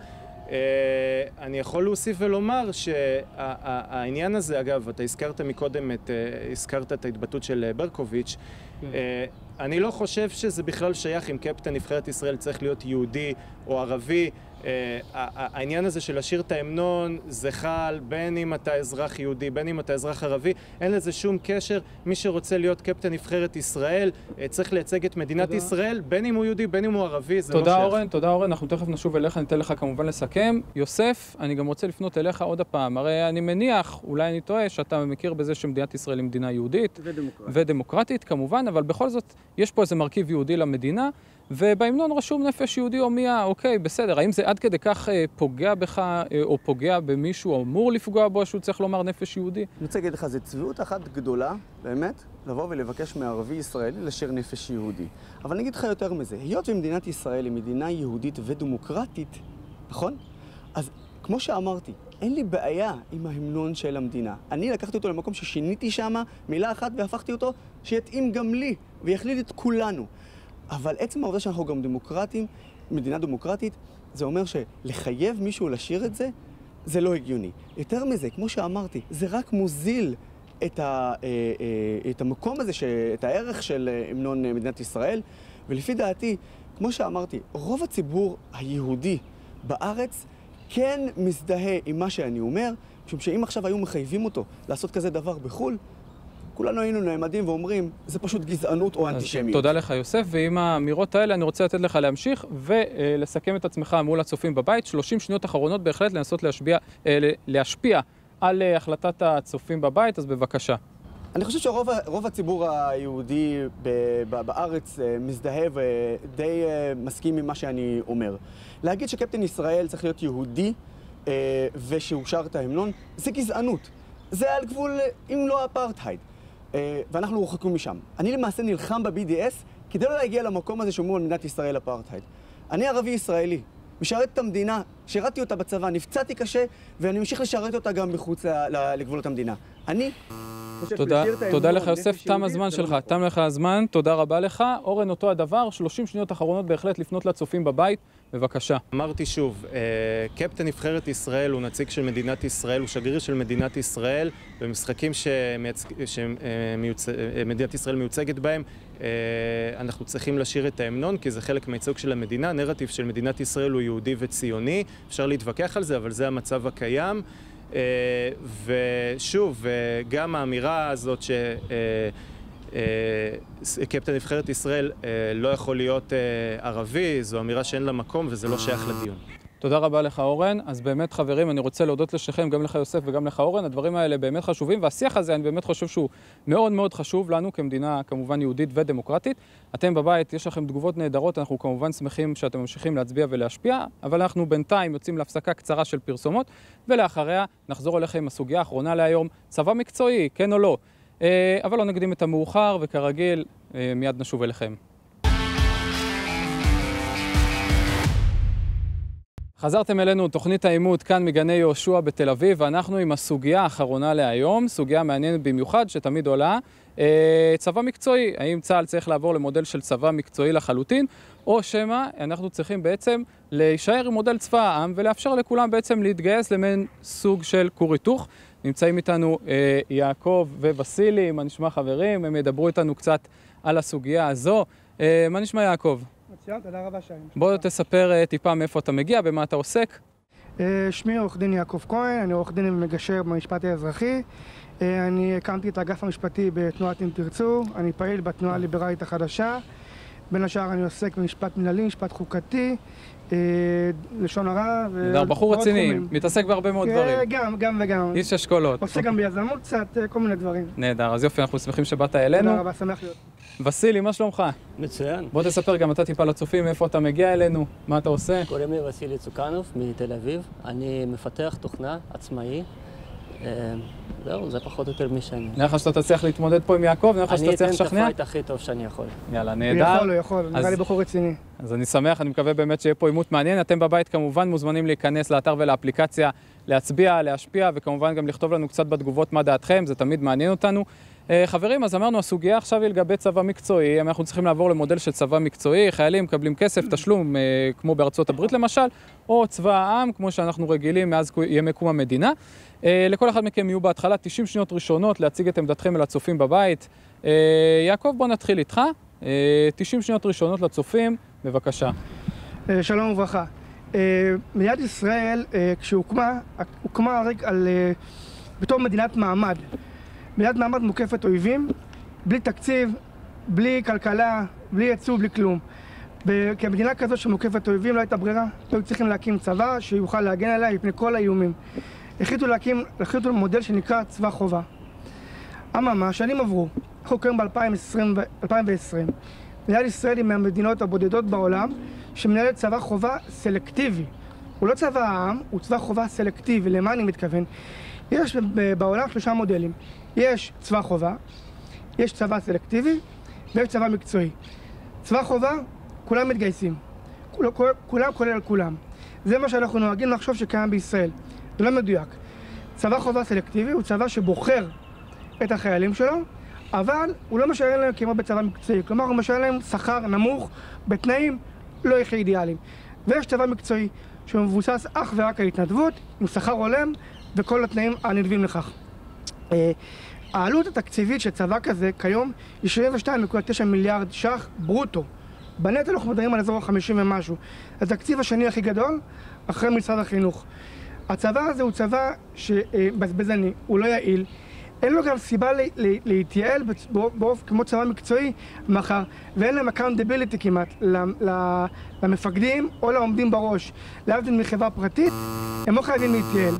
אני יכול להוסיף ולומר שהעניין הזה, אגב, אתה הזכרת מקודם, את, הזכרת את ההתבטאות של ברקוביץ', אני לא חושב שזה בכלל שייך אם קפטן נבחרת ישראל צריך להיות יהודי או ערבי. Uh, העניין הזה של לשיר את ההמנון זה חל בין אם אתה אזרח יהודי, בין אם אתה אזרח ערבי, אין לזה שום קשר. מי שרוצה להיות קפטן נבחרת ישראל uh, צריך לייצג את מדינת תודה. ישראל, בין אם הוא יהודי, בין אם הוא ערבי, זה תודה לא שייך. אורן, תודה אורן, אנחנו תכף נשוב אליך, ניתן לך כמובן לסכם. יוסף, אני גם רוצה לפנות אליך עוד הפעם. הרי אני מניח, אולי אני טועה, שאתה מכיר בזה שמדינת ישראל היא מדינה יהודית. ודמוקרטית. ודמוקרטית כמובן, אבל בכל זאת, יש פה איזה מרכיב יהודי למדינה. ובהמנון רשום נפש יהודי הומייה, אוקיי, בסדר, האם זה עד כדי כך אה, פוגע בך אה, או פוגע במישהו, או אמור לפגוע בו, שהוא צריך לומר נפש יהודי? אני רוצה להגיד לך, זו צביעות אחת גדולה, באמת, לבוא ולבקש מערבי ישראלי לשיר נפש יהודי. אבל אני אגיד לך יותר מזה, היות ומדינת ישראל היא מדינה יהודית ודמוקרטית, נכון? אז כמו שאמרתי, אין לי בעיה עם ההמנון של המדינה. אני לקחתי אותו למקום ששיניתי שם מילה אחת והפכתי אותו שיתאים גם לי ויכליל את כולנו. אבל עצם העובדה שאנחנו גם דמוקרטים, מדינה דמוקרטית, זה אומר שלחייב מישהו לשיר את זה, זה לא הגיוני. יותר מזה, כמו שאמרתי, זה רק מוזיל את, ה, אה, אה, את המקום הזה, ש, את הערך של המנון מדינת ישראל, ולפי דעתי, כמו שאמרתי, רוב הציבור היהודי בארץ כן מזדהה עם מה שאני אומר, משום שאם עכשיו היו מחייבים אותו לעשות כזה דבר בחו"ל, כולנו היינו נעמדים ואומרים, זה פשוט גזענות או אנטישמיות. תודה לך, יוסף, ועם האמירות האלה אני רוצה לתת לך להמשיך ולסכם את עצמך מול הצופים בבית. 30 שניות אחרונות בהחלט לנסות להשפיע, אה, להשפיע על אה, החלטת הצופים בבית, אז בבקשה. אני חושב שרוב הציבור היהודי בארץ אה, מזדהה ודי מסכים עם מה שאני אומר. להגיד שקפטן ישראל צריך להיות יהודי ושהוא שר את ההמנון, זה גזענות. זה על גבול, אם לא אפרטהייד. ואנחנו רחוקים משם. אני למעשה נלחם ב-BDS כדי לא להגיע למקום הזה שאומרים על מדינת ישראל אפרטהייד. אני ערבי ישראלי, משרת את המדינה, שירתתי אותה בצבא, נפצעתי קשה, ואני ממשיך לשרת אותה גם מחוץ לגבולות המדינה. אני... תודה, תודה לך יוסף, תם הזמן שלך, תם לך הזמן, תודה רבה לך. אורן, אותו הדבר, 30 שניות אחרונות בהחלט לפנות לצופים בבית, בבקשה. אמרתי שוב, אה, קפטן נבחרת ישראל הוא נציג של מדינת ישראל, הוא שגריר של מדינת ישראל במשחקים שמדינת ישראל מיוצגת בהם. אה, אנחנו צריכים לשיר את ההמנון כי זה חלק מהייצוג של המדינה. נרטיב של מדינת ישראל הוא יהודי וציוני, אפשר להתווכח על זה, אבל זה המצב הקיים. אה, ושוב, גם האמירה הזאת שקפטן נבחרת ישראל לא יכול להיות ערבי, זו אמירה שאין לה מקום וזה לא שייך לדיון. תודה רבה לך אורן. אז באמת חברים, אני רוצה להודות לשכם, גם לך יוסף וגם לך אורן. הדברים האלה באמת חשובים, והשיח הזה, אני באמת חושב שהוא מאוד מאוד חשוב לנו כמדינה כמובן יהודית ודמוקרטית. אתם בבית, יש לכם תגובות נהדרות, אנחנו כמובן שמחים שאתם ממשיכים להצביע ולהשפיע, אבל אנחנו בינתיים יוצאים להפסקה קצרה של פרסומות, ולאחריה נחזור אליכם עם הסוגיה האחרונה להיום, צבא מקצועי, כן או לא. אה, אבל לא נקדים את המאוחר, וכרגיל, אה, מיד נשוב אליכם. חזרתם אלינו, תוכנית העימות כאן מגני יהושע בתל אביב, ואנחנו עם הסוגיה האחרונה להיום, סוגיה מעניינת במיוחד שתמיד עולה, אה, צבא מקצועי. האם צה"ל צריך לעבור למודל של צבא מקצועי לחלוטין, או שמא אנחנו צריכים בעצם להישאר עם מודל צבא העם ולאפשר לכולם בעצם להתגייס למעין סוג של כור היתוך. נמצאים איתנו אה, יעקב ווסילי, מה נשמע חברים? הם ידברו איתנו קצת על הסוגיה הזו. אה, מה נשמע יעקב? מצוין, תודה רבה שי. בוא תספר אה, טיפה מאיפה אתה מגיע, במה אתה עוסק. אה, שמי עורך דין יעקב כהן, אני עורך דין ומגשר במשפט האזרחי. אה, אני הקמתי את האגף המשפטי בתנועת אם תרצו, אני פעיל בתנועה הליברלית החדשה. בין השאר אני עוסק במשפט מנהלי, משפט חוקתי, לשון הרע ועוד בחור רציני, מתעסק בהרבה מאוד דברים. גם, גם וגם. איש אשכולות. עושה גם ביזמות קצת, כל מיני דברים. נהדר, אז יופי, אנחנו שמחים שבאת אלינו. תודה רבה, שמח להיות. וסילי, מה שלומך? מצוין. בוא תספר גם אתה טיפה לצופים, איפה אתה מגיע אלינו, מה אתה עושה. קוראים לי וסילי צוקנוב מתל אביב, אני מפתח תוכנה עצמאי. אה, זהו, זה פחות או יותר מי שאני. נראה לך שאתה תצליח להתמודד פה עם יעקב? נראה לך שאתה תצליח לשכנע? אני אתן את הפייט הכי טוב שאני יכול. יאללה, נהדר. הוא יכול, הוא יכול, נראה לי בחור רציני. אז אני שמח, אני מקווה באמת שיהיה פה עימות מעניין. אתם בבית כמובן מוזמנים להיכנס לאתר ולאפליקציה, להצביע, להשפיע, וכמובן גם לכתוב לנו קצת בתגובות מה דעתכם, זה תמיד מעניין אותנו. אה, חברים, אז אמרנו, הסוגיה עכשיו היא לגבי צבא מקצועי, אנחנו צריכים לעבור למודל של צבא מקצועי, חיילים מקבלים כסף, תשלום, אה, כמו בארצות הברית למשל, או צבא העם, כמו שאנחנו רגילים מאז ימי קום המדינה. אה, לכל אחד מכם יהיו בהתחלה 90 שניות ראשונות להציג את עמדתכם אל הצופים בבית. יעקב, בוא נתחיל איתך. 90 שניות ראשונות לצופים, בבקשה. שלום וברכה. מדינת ישראל, כשהוקמה, הוקמה על, בתור מדינת מעמד. מדינת מעמד מוקפת אויבים, בלי תקציב, בלי כלכלה, בלי יצוא, בלי כלום. כמדינה כזאת שמוקפת אויבים לא הייתה ברירה, היו צריכים להקים צבא שיוכל להגן עליה מפני כל האיומים. החליטו להקים, החליטו מודל שנקרא צבא חובה. אממה, השנים עברו, אנחנו קוראים ב-2020. מדינת ישראל היא מהמדינות הבודדות בעולם שמנהלת צבא חובה סלקטיבי. הוא לא צבא העם, הוא צבא חובה סלקטיבי. למה אני מתכוון? יש בעולם שלושה מודלים. יש צבא חובה, יש צבא סלקטיבי ויש צבא מקצועי. צבא חובה, כולם מתגייסים. כול, כולם כולל כולם. זה מה שאנחנו נוהגים לחשוב שקיים בישראל. זה לא מדויק. צבא חובה סלקטיבי הוא צבא שבוחר את החיילים שלו, אבל הוא לא משלם להם כמו בצבא מקצועי. כלומר, הוא משלם להם שכר נמוך בתנאים לא הכי אידיאליים. ויש צבא מקצועי שהוא מבוסס אך ורק על התנדבות, עם שכר הולם וכל התנאים הנלווים לכך. אה, העלות התקציבית של צבא כזה כיום היא 72.9 מיליארד ש"ח ברוטו. בנטו אנחנו מדברים על אזור ה-50 ומשהו. התקציב השני הכי גדול, אחרי משרד החינוך. הצבא הזה הוא צבא שבזבזני, הוא לא יעיל. אין לו גם סיבה להתייעל באופן כמו צבא מקצועי מחר, ואין להם accountability כמעט למפקדים או לעומדים בראש. להבדיל מחברה פרטית, הם לא חייבים להתייעל,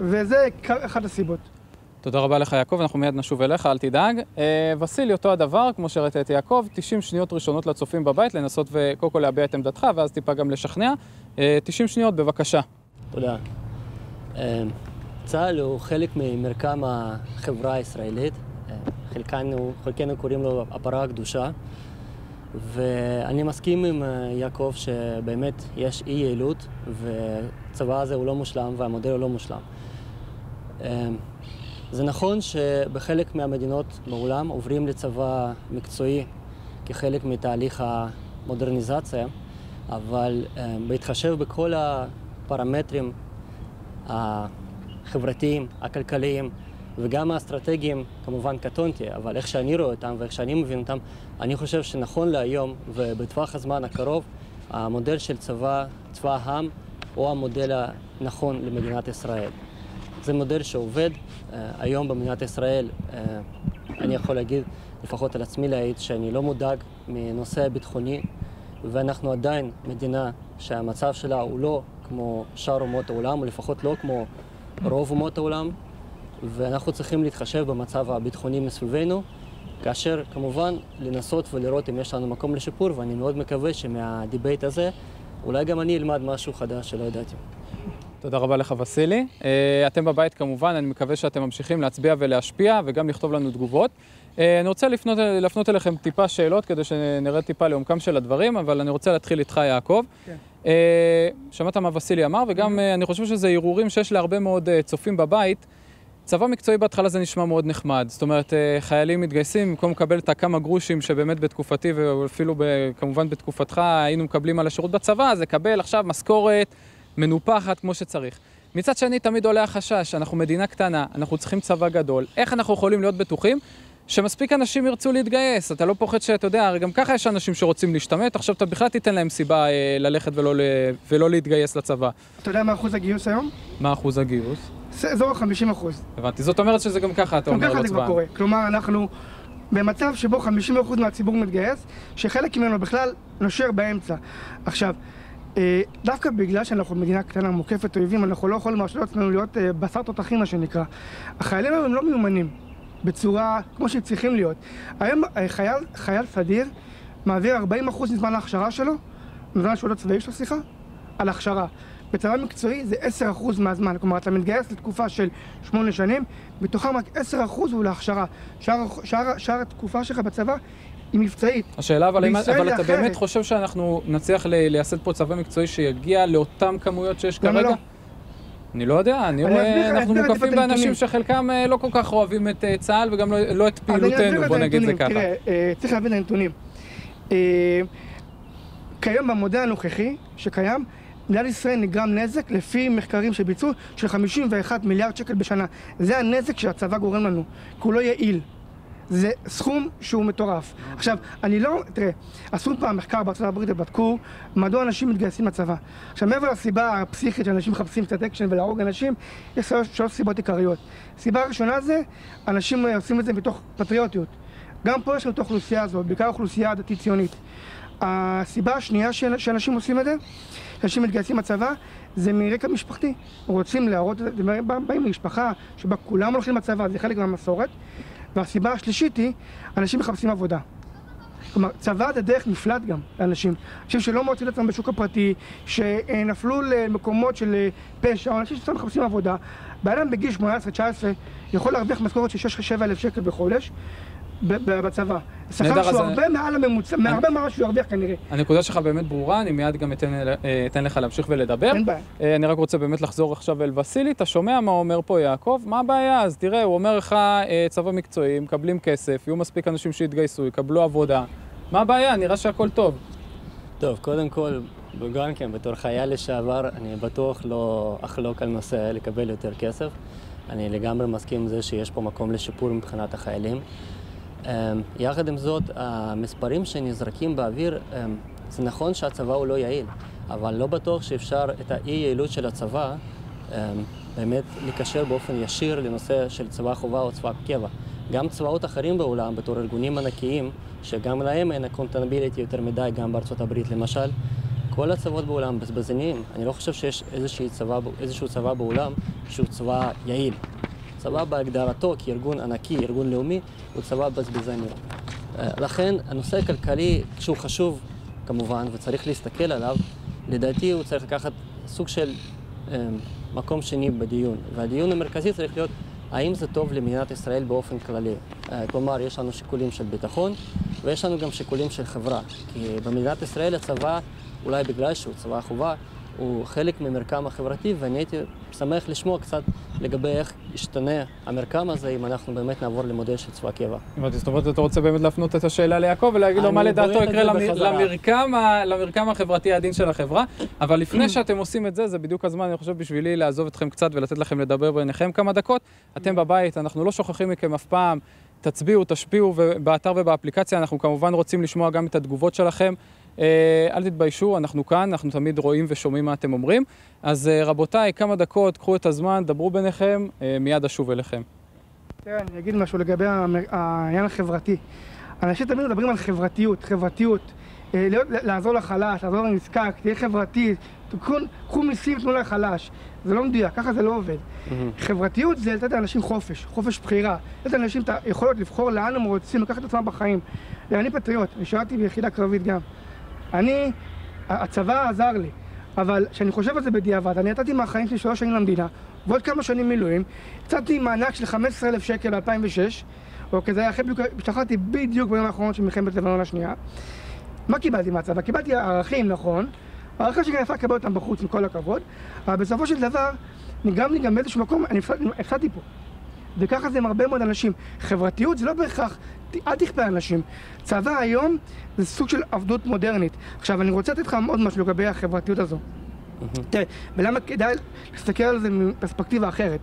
וזה אחת הסיבות. תודה רבה לך יעקב, אנחנו מיד נשוב אליך, אל תדאג. אה, וסילי, אותו הדבר, כמו שראית את יעקב, 90 שניות ראשונות לצופים בבית, לנסות וקודם כל להביע את עמדתך, ואז טיפה גם לשכנע. אה, 90 שניות, בבקשה. תודה. אה, צה"ל הוא חלק ממרקם החברה הישראלית. אה, חלקנו, חלקנו קוראים לו הפרה הקדושה. ואני מסכים עם אה, יעקב שבאמת יש אי יעילות והצבא הזה הוא לא מושלם והמודל הוא לא מושלם. זה נכון שבחלק מהמדינות בעולם עוברים לצבא מקצועי כחלק מתהליך המודרניזציה, אבל אה, בהתחשב בכל הפרמטרים החברתיים, הכלכליים וגם האסטרטגיים, כמובן קטונתי, אבל איך שאני רואה אותם ואיך שאני מבין אותם, אני חושב שנכון להיום ובטווח הזמן הקרוב, המודל של צבא, צבא העם, הוא המודל הנכון למדינת ישראל. זה מודל שעובד. אה, היום במדינת ישראל, אה, אני יכול להגיד, לפחות על עצמי להעיד, שאני לא מודאג מנושא הביטחוני, ואנחנו עדיין מדינה שהמצב שלה הוא לא כמו שאר אומות העולם, או לפחות לא כמו רוב אומות העולם, ואנחנו צריכים להתחשב במצב הביטחוני מסביבנו, כאשר כמובן לנסות ולראות אם יש לנו מקום לשיפור, ואני מאוד מקווה שמהדיבייט הזה אולי גם אני אלמד משהו חדש שלא ידעתי. תודה רבה לך, וסילי. אה, אתם בבית כמובן, אני מקווה שאתם ממשיכים להצביע ולהשפיע וגם לכתוב לנו תגובות. אה, אני רוצה לפנות, להפנות אליכם טיפה שאלות כדי שנרד טיפה לעומקם של הדברים, אבל אני רוצה להתחיל איתך, יעקב. כן. אה, שמעת מה וסילי אמר, וגם אני חושב שזה הרהורים שיש להרבה מאוד צופים בבית. צבא מקצועי בהתחלה זה נשמע מאוד נחמד. זאת אומרת, חיילים מתגייסים, במקום לקבל את הכמה גרושים שבאמת בתקופתי, ואפילו ב- כמובן בתקופתך, היינו מקבלים על השירות בצבא, אז לקבל עכשיו משכורת מנופחת כמו שצריך. מצד שני, תמיד עולה החשש, אנחנו מדינה קטנה, אנחנו צריכים צבא גדול. איך אנחנו יכולים להיות בטוחים שמספיק אנשים ירצו להתגייס? אתה לא פוחד שאתה יודע, הרי גם ככה יש אנשים שרוצים להשתמט, עכשיו אתה בכלל תיתן להם סיבה אה, ללכת ולא, ולא להתגייס לצבא. אתה יודע מה אחוז הגיוס היום? מה אחוז הגיוס? זה אזור ה-50 אחוז. הבנתי. זאת אומרת שזה גם ככה, אתה גם אומר, ככה לא זה כבר. קורה. כלומר, אנחנו במצב שבו 50% מהציבור מתגייס, שחלק ממנו בכלל נושר באמצע. עכשיו, דווקא בגלל שאנחנו מדינה קטנה מוקפת אויבים, אנחנו לא יכולים להרשות לעצמנו להיות אה, בשר תותחים, מה שנקרא. החיילים היום הם לא מיומנים בצורה כמו שהם צריכים להיות. היום אה, חייל, חייל סדיר מעביר 40% מזמן ההכשרה שלו, מזמן השירות הצבאי שלו, סליחה, על הכשרה. בצבא מקצועי זה 10% מהזמן, כלומר אתה מתגייס לתקופה של 8 שנים, מתוכם רק 10% הוא להכשרה. שאר, שאר התקופה שלך בצבא היא מבצעית. השאלה, אבל, אם, אבל זה אתה אחרת. באמת חושב שאנחנו נצליח ל- לייסד פה צבא מקצועי שיגיע לאותן כמויות שיש כרגע? לא? אני לא יודע, אני רואה, אנחנו מוקפים את באנשים. שחלקם אה, לא כל כך אוהבים את אה, צה"ל וגם לא, לא את פעילותנו, בוא את נגיד זה הנתונים. ככה. תראה, אה, צריך להבין את הנתונים. כיום במודל הנוכחי שקיים, למדינת ישראל נגרם נזק לפי מחקרים שביצעו של 51 מיליארד שקל בשנה. זה הנזק שהצבא גורם לנו, כי הוא לא יעיל. זה סכום שהוא מטורף. עכשיו, אני לא, תראה, עשו פעם מחקר בארצות הברית ובדקו מדוע אנשים מתגייסים לצבא. עכשיו, מעבר לסיבה הפסיכית שאנשים מחפשים קצת אקשן ולהרוג אנשים, יש שלוש, שלוש סיבות עיקריות. סיבה ראשונה זה, אנשים עושים את זה מתוך פטריוטיות. גם פה יש לנו את האוכלוסייה הזאת, בעיקר האוכלוסייה הדתית-ציונית. הסיבה השנייה שאנשים עושים את זה, שאנשים מתגייסים לצבא, זה מרקע משפחתי. רוצים להראות, את זה, באים ממשפחה שבה כולם הולכים לצבא, זה חלק מהמסורת. והסיבה השלישית היא, אנשים מחפשים עבודה. כלומר, צבא זה דרך נפלט גם לאנשים. אנשים שלא מוצאים את עצמם בשוק הפרטי, שנפלו למקומות של אה, פשע, או אנשים שסתם מחפשים עבודה. בן אדם בגיל 18-19 יכול להרוויח משכורת של 6-7 אלף שקל בחודש בצבא. שכר שהוא הרבה מעל הממוצע, הרבה ממה שהוא ירוויח כנראה. הנקודה שלך באמת ברורה, אני מיד גם אתן, אה, אתן לך להמשיך ולדבר. אין בעיה. אה, אני רק רוצה באמת לחזור עכשיו אל וסילי, אתה שומע מה אומר פה יעקב? מה הבעיה? אז תראה, הוא אומר לך, אה, צבא מקצועי, מקבלים כסף, יהיו מספיק אנשים שיתגייסו, יקבלו עבודה. מה הבעיה? נראה שהכל טוב. טוב, קודם כל, גם כן, בתור חייל לשעבר, אני בטוח לא אחלוק על נושא לקבל יותר כסף. אני לגמרי מסכים עם זה שיש פה מקום לשיפור מבחינת החיילים. אמ, יחד עם זאת, המספרים שנזרקים באוויר, אמ, זה נכון שהצבא הוא לא יעיל, אבל לא בטוח שאפשר את האי-יעילות של הצבא באמת לקשר באופן ישיר לנושא של צבא חובה או צבא קבע. גם צבאות אחרים בעולם, בתור ארגונים ענקיים, שגם להם אין accountability יותר מדי, גם בארצות הברית למשל, כל הצבאות בעולם בזבזניים. אני לא חושב שיש צבא, איזשהו צבא בעולם שהוא צבא יעיל. צבא בהגדרתו כארגון ענקי, ארגון לאומי, הוא צבא בזבזני. אה, לכן הנושא הכלכלי, שהוא חשוב כמובן, וצריך להסתכל עליו, לדעתי הוא צריך לקחת סוג של אה, מקום שני בדיון. והדיון המרכזי צריך להיות האם זה טוב למדינת ישראל באופן כללי. אה, כלומר, יש לנו שיקולים של ביטחון ויש לנו גם שיקולים של חברה. כי במדינת ישראל הצבא, אולי בגלל שהוא צבא חובה, הוא חלק ממרקם החברתי, ואני הייתי שמח לשמוע קצת לגבי איך ישתנה המרקם הזה אם אנחנו באמת נעבור למודל של צבא קבע. הבנתי, זאת אומרת, אתה רוצה באמת להפנות את השאלה ליעקב ולהגיד לו מה לדעתו יקרה למרקם, למרקם החברתי העדין של החברה, אבל לפני שאתם עושים את זה, זה בדיוק הזמן, אני חושב, בשבילי לעזוב אתכם קצת ולתת לכם לדבר ביניכם כמה דקות. אתם בבית, אנחנו לא שוכחים מכם אף פעם. תצביעו, תשפיעו, ובאתר ובאפליקציה אנחנו כמובן רוצים לשמוע גם את התגובות שלכם. אה, אל תתביישו, אנחנו כאן, אנחנו תמיד רואים ושומעים מה אתם אומרים. אז אה, רבותיי, כמה דקות, קחו את הזמן, דברו ביניכם, אה, מיד אשוב אליכם. תראה, אני אגיד משהו לגבי העניין החברתי. אנשים תמיד מדברים על חברתיות, חברתיות. להיות, לעזור לחלש, לעזור לנזקק, תהיה חברתי, קחו מיסים, תנו לחלש. זה לא מדויק, ככה זה לא עובד. Mm-hmm. חברתיות זה לתת לאנשים חופש, חופש בחירה. לתת לאנשים את היכולת לבחור לאן הם רוצים, לקחת את עצמם בחיים. אני פטריוט, אני שירתי ביחידה קרבית גם. אני, הצבא עזר לי, אבל כשאני חושב על זה בדיעבד, אני נתתי מהחיים שלי שלוש שנים למדינה, ועוד כמה שנים מילואים, הצעתי מענק של 15,000 שקל ב-2006, אוקיי, זה היה אחרי, השתחררתי בדיוק ביום האחרון של מלחמת לבנון השנייה. מה קיבלתי מהצבא? קיבלתי ערכים, נכון, הערכים שלי אפשר לקבל אותם בחוץ, עם כל הכבוד, אבל בסופו של דבר, נגרם לי גם באיזשהו מקום, אני הפסדתי פה. וככה זה עם הרבה מאוד אנשים. חברתיות זה לא בהכרח, אל תכפה אנשים. צבא היום זה סוג של עבדות מודרנית. עכשיו, אני רוצה לתת לך עוד משהו לגבי החברתיות הזו. תראה, ולמה כדאי להסתכל על זה מפרספקטיבה אחרת?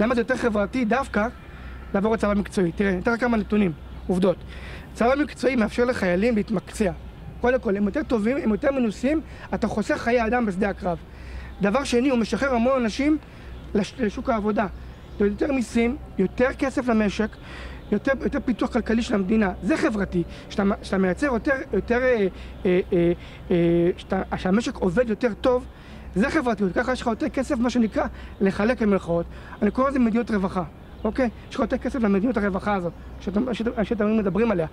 למה זה יותר חברתי דווקא לעבור לצבא מקצועי? תראה, אני אתן לך כמה נתונים, עובדות. צבא מקצועי מאפשר לחיילים להתמקצע. קודם כל, הם יותר טובים, הם יותר מנוסים, אתה חוסך חיי אדם בשדה הקרב. דבר שני, הוא משחרר המון אנשים לשוק העבודה. יותר מיסים, יותר כסף למשק, יותר, יותר פיתוח כלכלי של המדינה. זה חברתי. שאתה, שאתה מייצר יותר, יותר אה, אה, אה, אה, שאתה, שהמשק עובד יותר טוב, זה חברתיות. ככה יש לך יותר כסף, מה שנקרא, לחלק במרכאות. אני קורא לזה מדיניות רווחה. אוקיי? יש לך יותר כסף למדיניות הרווחה הזאת, שאתם מדברים עליה.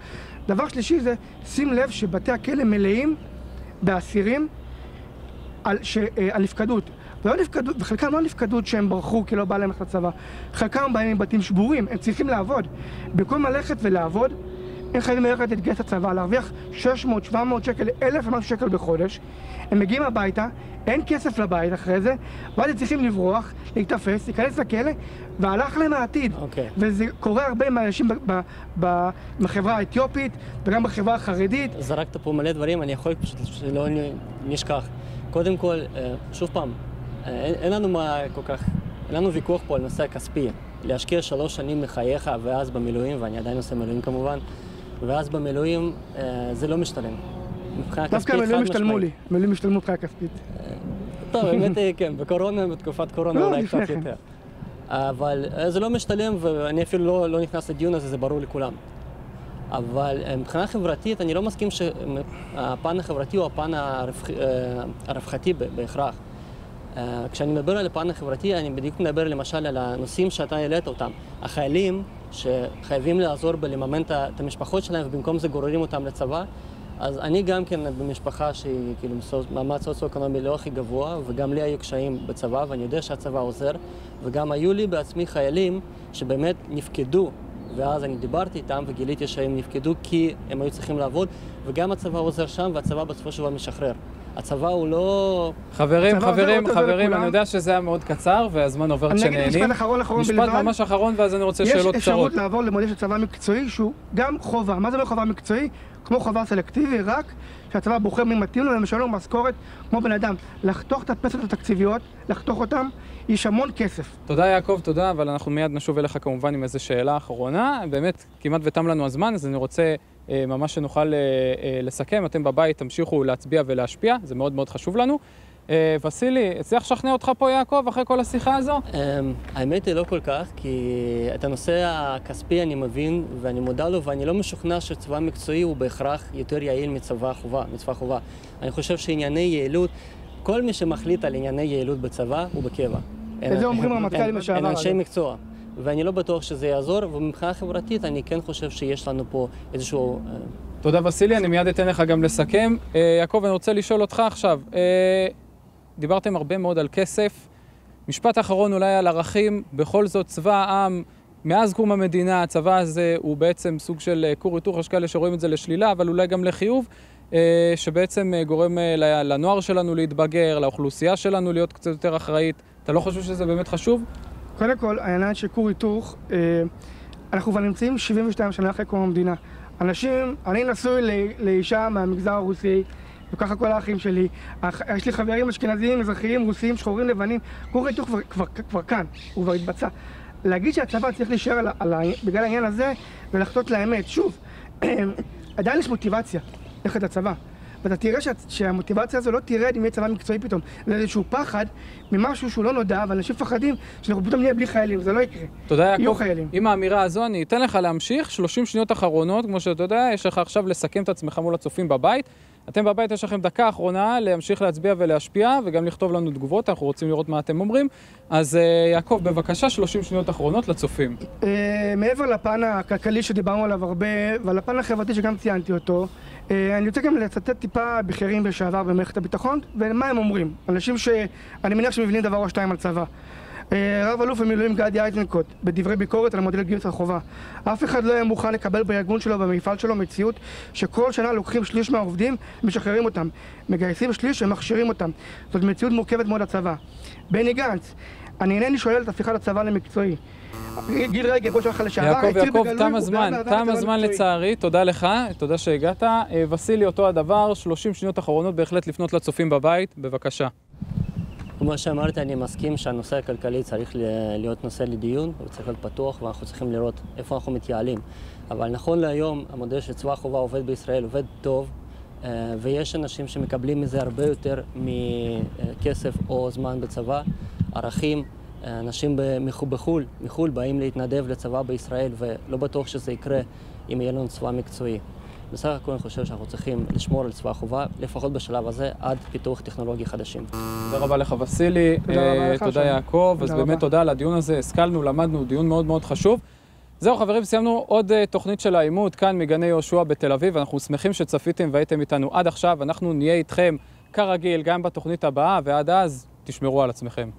דבר שלישי זה, שים לב שבתי הכלא מלאים באסירים על, ש, אה, על נפקדות. ולא נפקדות, וחלקם לא נפקדות שהם ברחו כי לא בא להם ללכת לצבא. חלקם באים עם בתים שבורים, הם צריכים לעבוד. במקום ללכת ולעבוד, הם חייבים ללכת להתגייס לצבא, להרוויח 600, 700 שקל, 1,000 ומשהו שקל בחודש. הם מגיעים הביתה, אין כסף לבית אחרי זה, ואז הם צריכים לברוח, להיתפס, להיכנס לכלא, והלך להם העתיד. Okay. אוקיי. וזה קורה הרבה מהאנשים בחברה האתיופית וגם בחברה החרדית. זרקת פה מלא דברים, אני יכול פשוט שלא נשכח. קודם כל, אה, שוב פעם, אין, אין לנו מה כל כך, אין לנו ויכוח פה על נושא הכספי. להשקיע שלוש שנים מחייך ואז במילואים, ואני עדיין עושה מילואים כמובן, ואז במילואים אה, זה לא משתלם. מבחינה כספית חד משמעית. דווקא מילואים השתלמו לי, מילואים השתלמו מבחינה כספית. אה, טוב, האמת היא, כן, בקורונה, בתקופת קורונה לא, אולי קצת כן. יותר. אבל זה לא משתלם, ואני אפילו לא, לא נכנס לדיון הזה, זה ברור לכולם. אבל מבחינה חברתית, אני לא מסכים שהפן החברתי הוא הפן הרווחתי בהכרח. אה, כשאני מדבר על הפן החברתי, אני בדיוק מדבר למשל על הנושאים שאתה העלית אותם. החיילים שחייבים לעזור בלממן את המשפחות שלהם ובמקום זה גוררים אותם לצבא, אז אני גם כן במשפחה שהיא כאילו מעמד סוציו-אקונומי לא הכי גבוה, וגם לי היו קשיים בצבא, ואני יודע שהצבא עוזר, וגם היו לי בעצמי חיילים שבאמת נפקדו, ואז אני דיברתי איתם וגיליתי שהם נפקדו כי הם היו צריכים לעבוד, וגם הצבא עוזר שם, והצבא בסופו של דבר משחרר. הצבא הוא לא... חברים, חברים, חברים, אני יודע שזה היה מאוד קצר, והזמן עובר כשנהנים. אני אגיד משפט אחרון אחרון בלבד. משפט ממש אחרון, ואז אני רוצה שאלות קצרות. יש אפשרות לעבור למודל של צבא מקצועי, שהוא גם חובה. מה זה אומר חובה מקצועי? כמו חובה סלקטיבי, רק שהצבא בוחר מי מתאים לו ומשלם לו משכורת כמו בן אדם. לחתוך את הפסות התקציביות, לחתוך אותם, יש המון כסף. תודה יעקב, תודה, אבל אנחנו מיד נשוב אליך כמובן עם איזו שאלה אחרונה. באמת, כמעט ותם לנו הזמן, אז אני רוצה אה, ממש שנוכל אה, אה, לסכם. אתם בבית תמשיכו להצביע ולהשפיע, זה מאוד מאוד חשוב לנו. אה, וסילי, הצליח לשכנע אותך פה יעקב אחרי כל השיחה הזו? אמ, האמת היא לא כל כך, כי את הנושא הכספי אני מבין ואני מודע לו, ואני לא משוכנע שצבא מקצועי הוא בהכרח יותר יעיל מצבא חובה, מצבא חובה. אני חושב שענייני יעילות, כל מי שמחליט על ענייני יעילות בצבא הוא בקבע. את זה אומרים הרמטכ"לים לשעבר, הם אנשי. מקצוע. ואני לא בטוח שזה יעזור, ומבחינה חברתית אני כן חושב שיש לנו פה איזשהו... אה, תודה וסילי, אני מיד אתן לך גם לסכם. אה, יעקב, אני רוצה לשאול אותך עכשיו, אה, דיברתם הרבה מאוד על כסף. משפט אחרון אולי על ערכים, בכל זאת צבא העם, מאז קום המדינה, הצבא הזה הוא בעצם סוג של כור היתוך, יש כאלה שרואים את זה לשלילה, אבל אולי גם לחיוב, שבעצם אה, גורם אה, לנוער שלנו להתבגר, לאוכלוסייה שלנו להיות קצת יותר אחראית. אתה לא חושב שזה באמת חשוב? קודם כל, העניין של כור היתוך, אה, אנחנו כבר נמצאים 72 שנה אחרי קום המדינה. אנשים, אני נשוי לאישה מהמגזר הרוסי, וככה כל האחים שלי. יש לי חברים אשכנזים, מזרחיים, רוסים, שחורים, לבנים. כור היתוך כבר, כבר, כבר כאן, הוא כבר התבצע. להגיד שהצבא צריך להישאר על, על, בגלל העניין הזה ולחטות לאמת, שוב, עדיין יש מוטיבציה ללכת לצבא. ואתה תראה שה, שהמוטיבציה הזו לא תרד אם יהיה צבא מקצועי פתאום. זה איזשהו פחד ממשהו שהוא לא נודע, ואנשים מפחדים שאנחנו פתאום נהיה בלי חיילים, זה לא יקרה. תודה יהיו יעקב. חיילים. עם האמירה הזו אני אתן לך להמשיך, 30 שניות אחרונות, כמו שאתה יודע, יש לך עכשיו לסכם את עצמך מול הצופים בבית. אתם בבית, יש לכם דקה אחרונה להמשיך להצביע ולהשפיע, וגם לכתוב לנו תגובות, אנחנו רוצים לראות מה אתם אומרים. אז אה, יעקב, בבקשה, 30 שניות אחרונות לצופים. אה, מעבר לפן הכלכלי שדיברנו עליו הרבה, ועל הפן החברתי שגם ציינתי אותו, אני רוצה גם לצטט טיפה בכירים לשעבר במערכת הביטחון, ומה הם אומרים. אנשים שאני מניח שמבינים דבר או שתיים על צבא. אה, רב אלוף במילואים גדי איזנקוט, בדברי ביקורת על מודל גיוס החובה. אף אחד לא היה מוכן לקבל בארגון שלו, במפעל שלו, מציאות שכל שנה לוקחים שליש מהעובדים ומשחררים אותם. מגייסים שליש ומכשירים אותם. זאת מציאות מורכבת מאוד לצבא. בני גנץ, אני אינני שואל את הפיכת הצבא למקצועי. גיל רגב, ראש הממשלה לשעבר, יעקב, יעקב, תם הזמן, תם הזמן לצערי, תודה לך, תודה שהגעת. אה, וסילי, אותו הדבר, 30 שניות אחרונות בהחלט לפנות לצופים בבית, בבקשה. כמו שאמרתי, אני מסכים שהנושא הכלכלי צריך להיות נושא לדיון, הוא צריך להיות פתוח, ואנחנו צריכים לראות איפה אנחנו מתייעלים. אבל נכון להיום, המודל של צבא החובה עובד בישראל עובד טוב, ויש אנשים שמקבלים מזה הרבה יותר מכסף או זמן בצבא, ערכים. אה, אנשים בחו"ל, מחו"ל באים להתנדב לצבא בישראל, ולא בטוח שזה יקרה אם יהיה לנו צבא מקצועי. בסך הכל אני חושב שאנחנו צריכים לשמור על צבא החובה, לפחות בשלב הזה, עד פיתוח טכנולוגי חדשים. תודה רבה לך, וסילי. תודה רבה אה, לך, תודה. יעקב. אז תודה באמת. תודה על הדיון הזה, השכלנו, למדנו, דיון מאוד מאוד חשוב. זהו, חברים, סיימנו עוד אה, תוכנית של העימות כאן מגני יהושע בתל אביב. אנחנו שמחים שצפיתם והייתם איתנו עד עכשיו. אנחנו נהיה איתכם, כרגיל, גם בתוכנית הבאה, ועד אז, תשמרו על עצמכם.